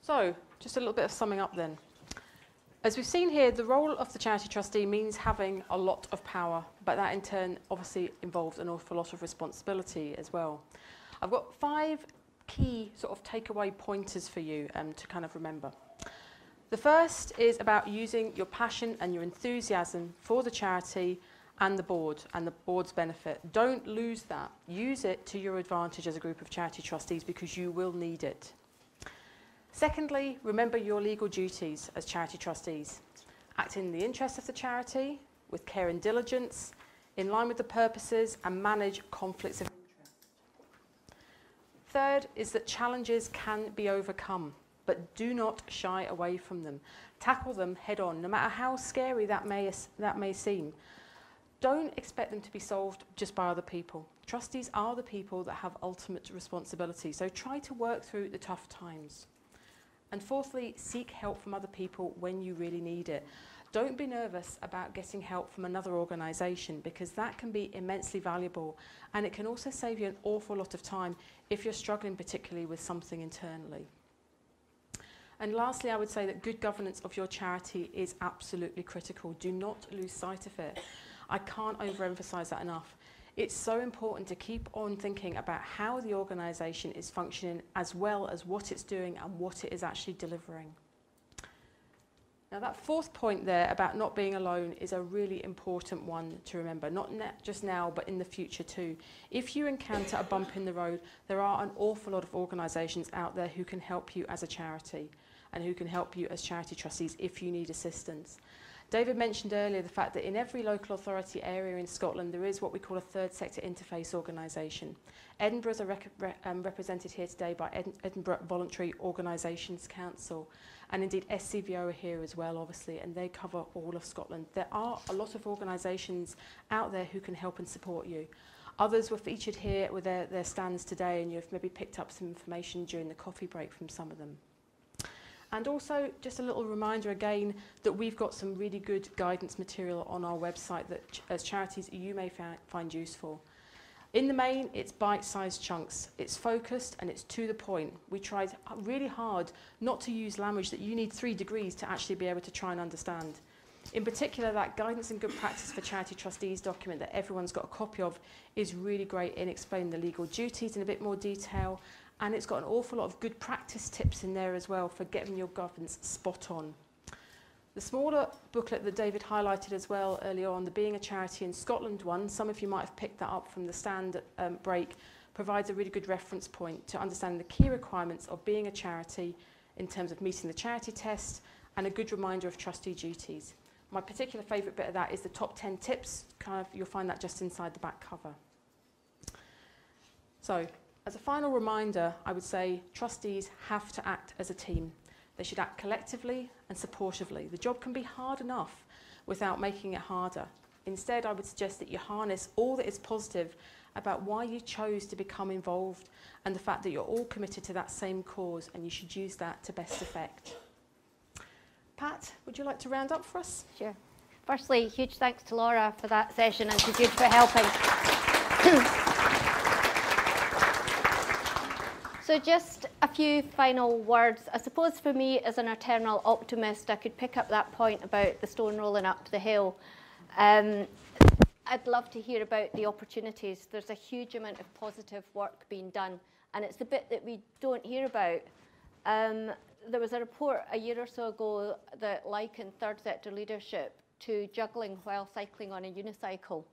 So, just a little bit of summing up then. As we've seen here, the role of the charity trustee means having a lot of power, but that in turn obviously involves an awful lot of responsibility as well. I've got five key sort of takeaway pointers for you um, to kind of remember. The first is about using your passion and your enthusiasm for the charity and the board and the board's benefit. Don't lose that. Use it to your advantage as a group of charity trustees because you will need it. Secondly, remember your legal duties as charity trustees. Act in the interest of the charity with care and diligence, in line with the purposes and manage conflicts of interest. Third is that challenges can be overcome, but do not shy away from them. Tackle them head on, no matter how scary that may, that may seem. Don't expect them to be solved just by other people. Trustees are the people that have ultimate responsibility, so try to work through the tough times. And fourthly, seek help from other people when you really need it. Don't be nervous about getting help from another organisation because that can be immensely valuable and it can also save you an awful lot of time if you're struggling particularly with something internally. And lastly, I would say that good governance of your charity is absolutely critical. Do not lose sight of it. I can't overemphasize that enough. It's so important to keep on thinking about how the organisation is functioning as well as what it's doing and what it is actually delivering. Now that fourth point there about not being alone is a really important one to remember, not just now but in the future too. If you encounter a bump in the road, there are an awful lot of organisations out there who can help you as a charity and who can help you as charity trustees if you need assistance. David mentioned earlier the fact that in every local authority area in Scotland there is what we call a third sector interface organisation. Edinburgh is rec re um, represented here today by Ed Edinburgh Voluntary Organisations Council and indeed SCVO are here as well obviously and they cover all of Scotland. There are a lot of organisations out there who can help and support you. Others were featured here with their, their stands today and you've maybe picked up some information during the coffee break from some of them. And also, just a little reminder again that we've got some really good guidance material on our website that, ch as charities, you may find useful. In the main, it's bite-sized chunks. It's focused and it's to the point. We tried really hard not to use language that you need three degrees to actually be able to try and understand. In particular, that guidance and good practice for charity trustees document that everyone's got a copy of is really great in explaining the legal duties in a bit more detail and it's got an awful lot of good practice tips in there as well for getting your governance spot on. The smaller booklet that David highlighted as well earlier on, the Being a Charity in Scotland one, some of you might have picked that up from the stand um, break, provides a really good reference point to understanding the key requirements of being a charity in terms of meeting the charity test and a good reminder of trustee duties. My particular favourite bit of that is the top 10 tips, kind of, you'll find that just inside the back cover. So, as a final reminder, I would say trustees have to act as a team. They should act collectively and supportively. The job can be hard enough without making it harder. Instead, I would suggest that you harness all that is positive about why you chose to become involved and the fact that you're all committed to that same cause and you should use that to best effect. Pat, would you like to round up for us? Sure. Firstly, huge thanks to Laura for that session and to Jude for helping. So just a few final words. I suppose for me as an eternal optimist, I could pick up that point about the stone rolling up the hill. Um, I'd love to hear about the opportunities. There's a huge amount of positive work being done, and it's the bit that we don't hear about. Um, there was a report a year or so ago that likened third sector leadership to juggling while cycling on a unicycle.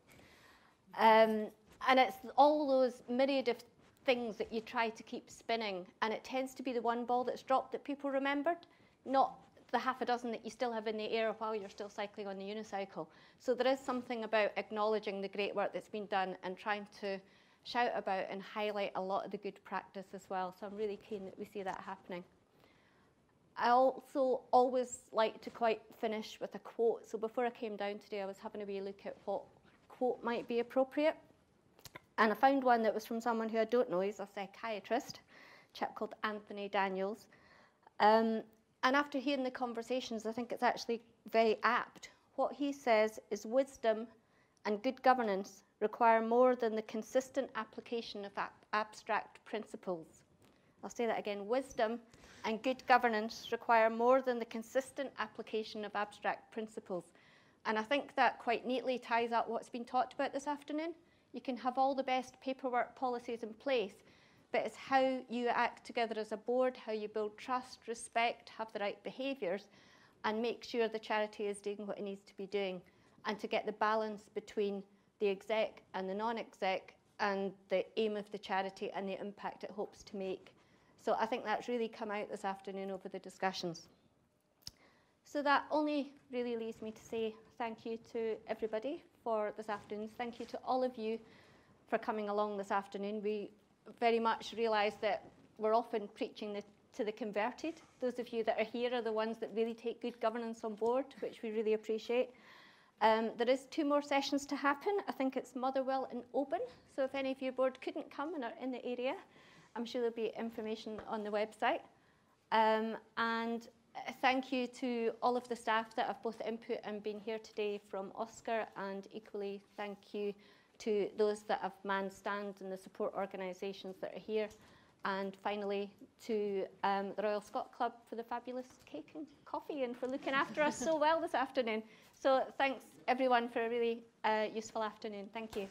Um, and it's all those myriad of things that you try to keep spinning, and it tends to be the one ball that's dropped that people remembered, not the half a dozen that you still have in the air while you're still cycling on the unicycle. So there is something about acknowledging the great work that's been done and trying to shout about and highlight a lot of the good practice as well. So I'm really keen that we see that happening. I also always like to quite finish with a quote. So before I came down today, I was having a wee look at what quote might be appropriate. And I found one that was from someone who I don't know, he's a psychiatrist, a chap called Anthony Daniels. Um, and after hearing the conversations, I think it's actually very apt. What he says is wisdom and good governance require more than the consistent application of ab abstract principles. I'll say that again. Wisdom and good governance require more than the consistent application of abstract principles. And I think that quite neatly ties up what's been talked about this afternoon. You can have all the best paperwork policies in place, but it's how you act together as a board, how you build trust, respect, have the right behaviours, and make sure the charity is doing what it needs to be doing, and to get the balance between the exec and the non-exec, and the aim of the charity and the impact it hopes to make. So I think that's really come out this afternoon over the discussions. So that only really leaves me to say thank you to everybody for this afternoon. Thank you to all of you for coming along this afternoon. We very much realise that we're often preaching the, to the converted. Those of you that are here are the ones that really take good governance on board, which we really appreciate. Um, there is two more sessions to happen. I think it's Motherwell and Oban. So if any of your board couldn't come and are in the area, I'm sure there'll be information on the website. Um, and thank you to all of the staff that have both input and been here today from OSCR, and equally thank you to those that have manned stand and the support organisations that are here. And finally, to um, the Royal Scots Club for the fabulous cake and coffee and for looking after us so well this afternoon. So thanks everyone for a really uh, useful afternoon. Thank you.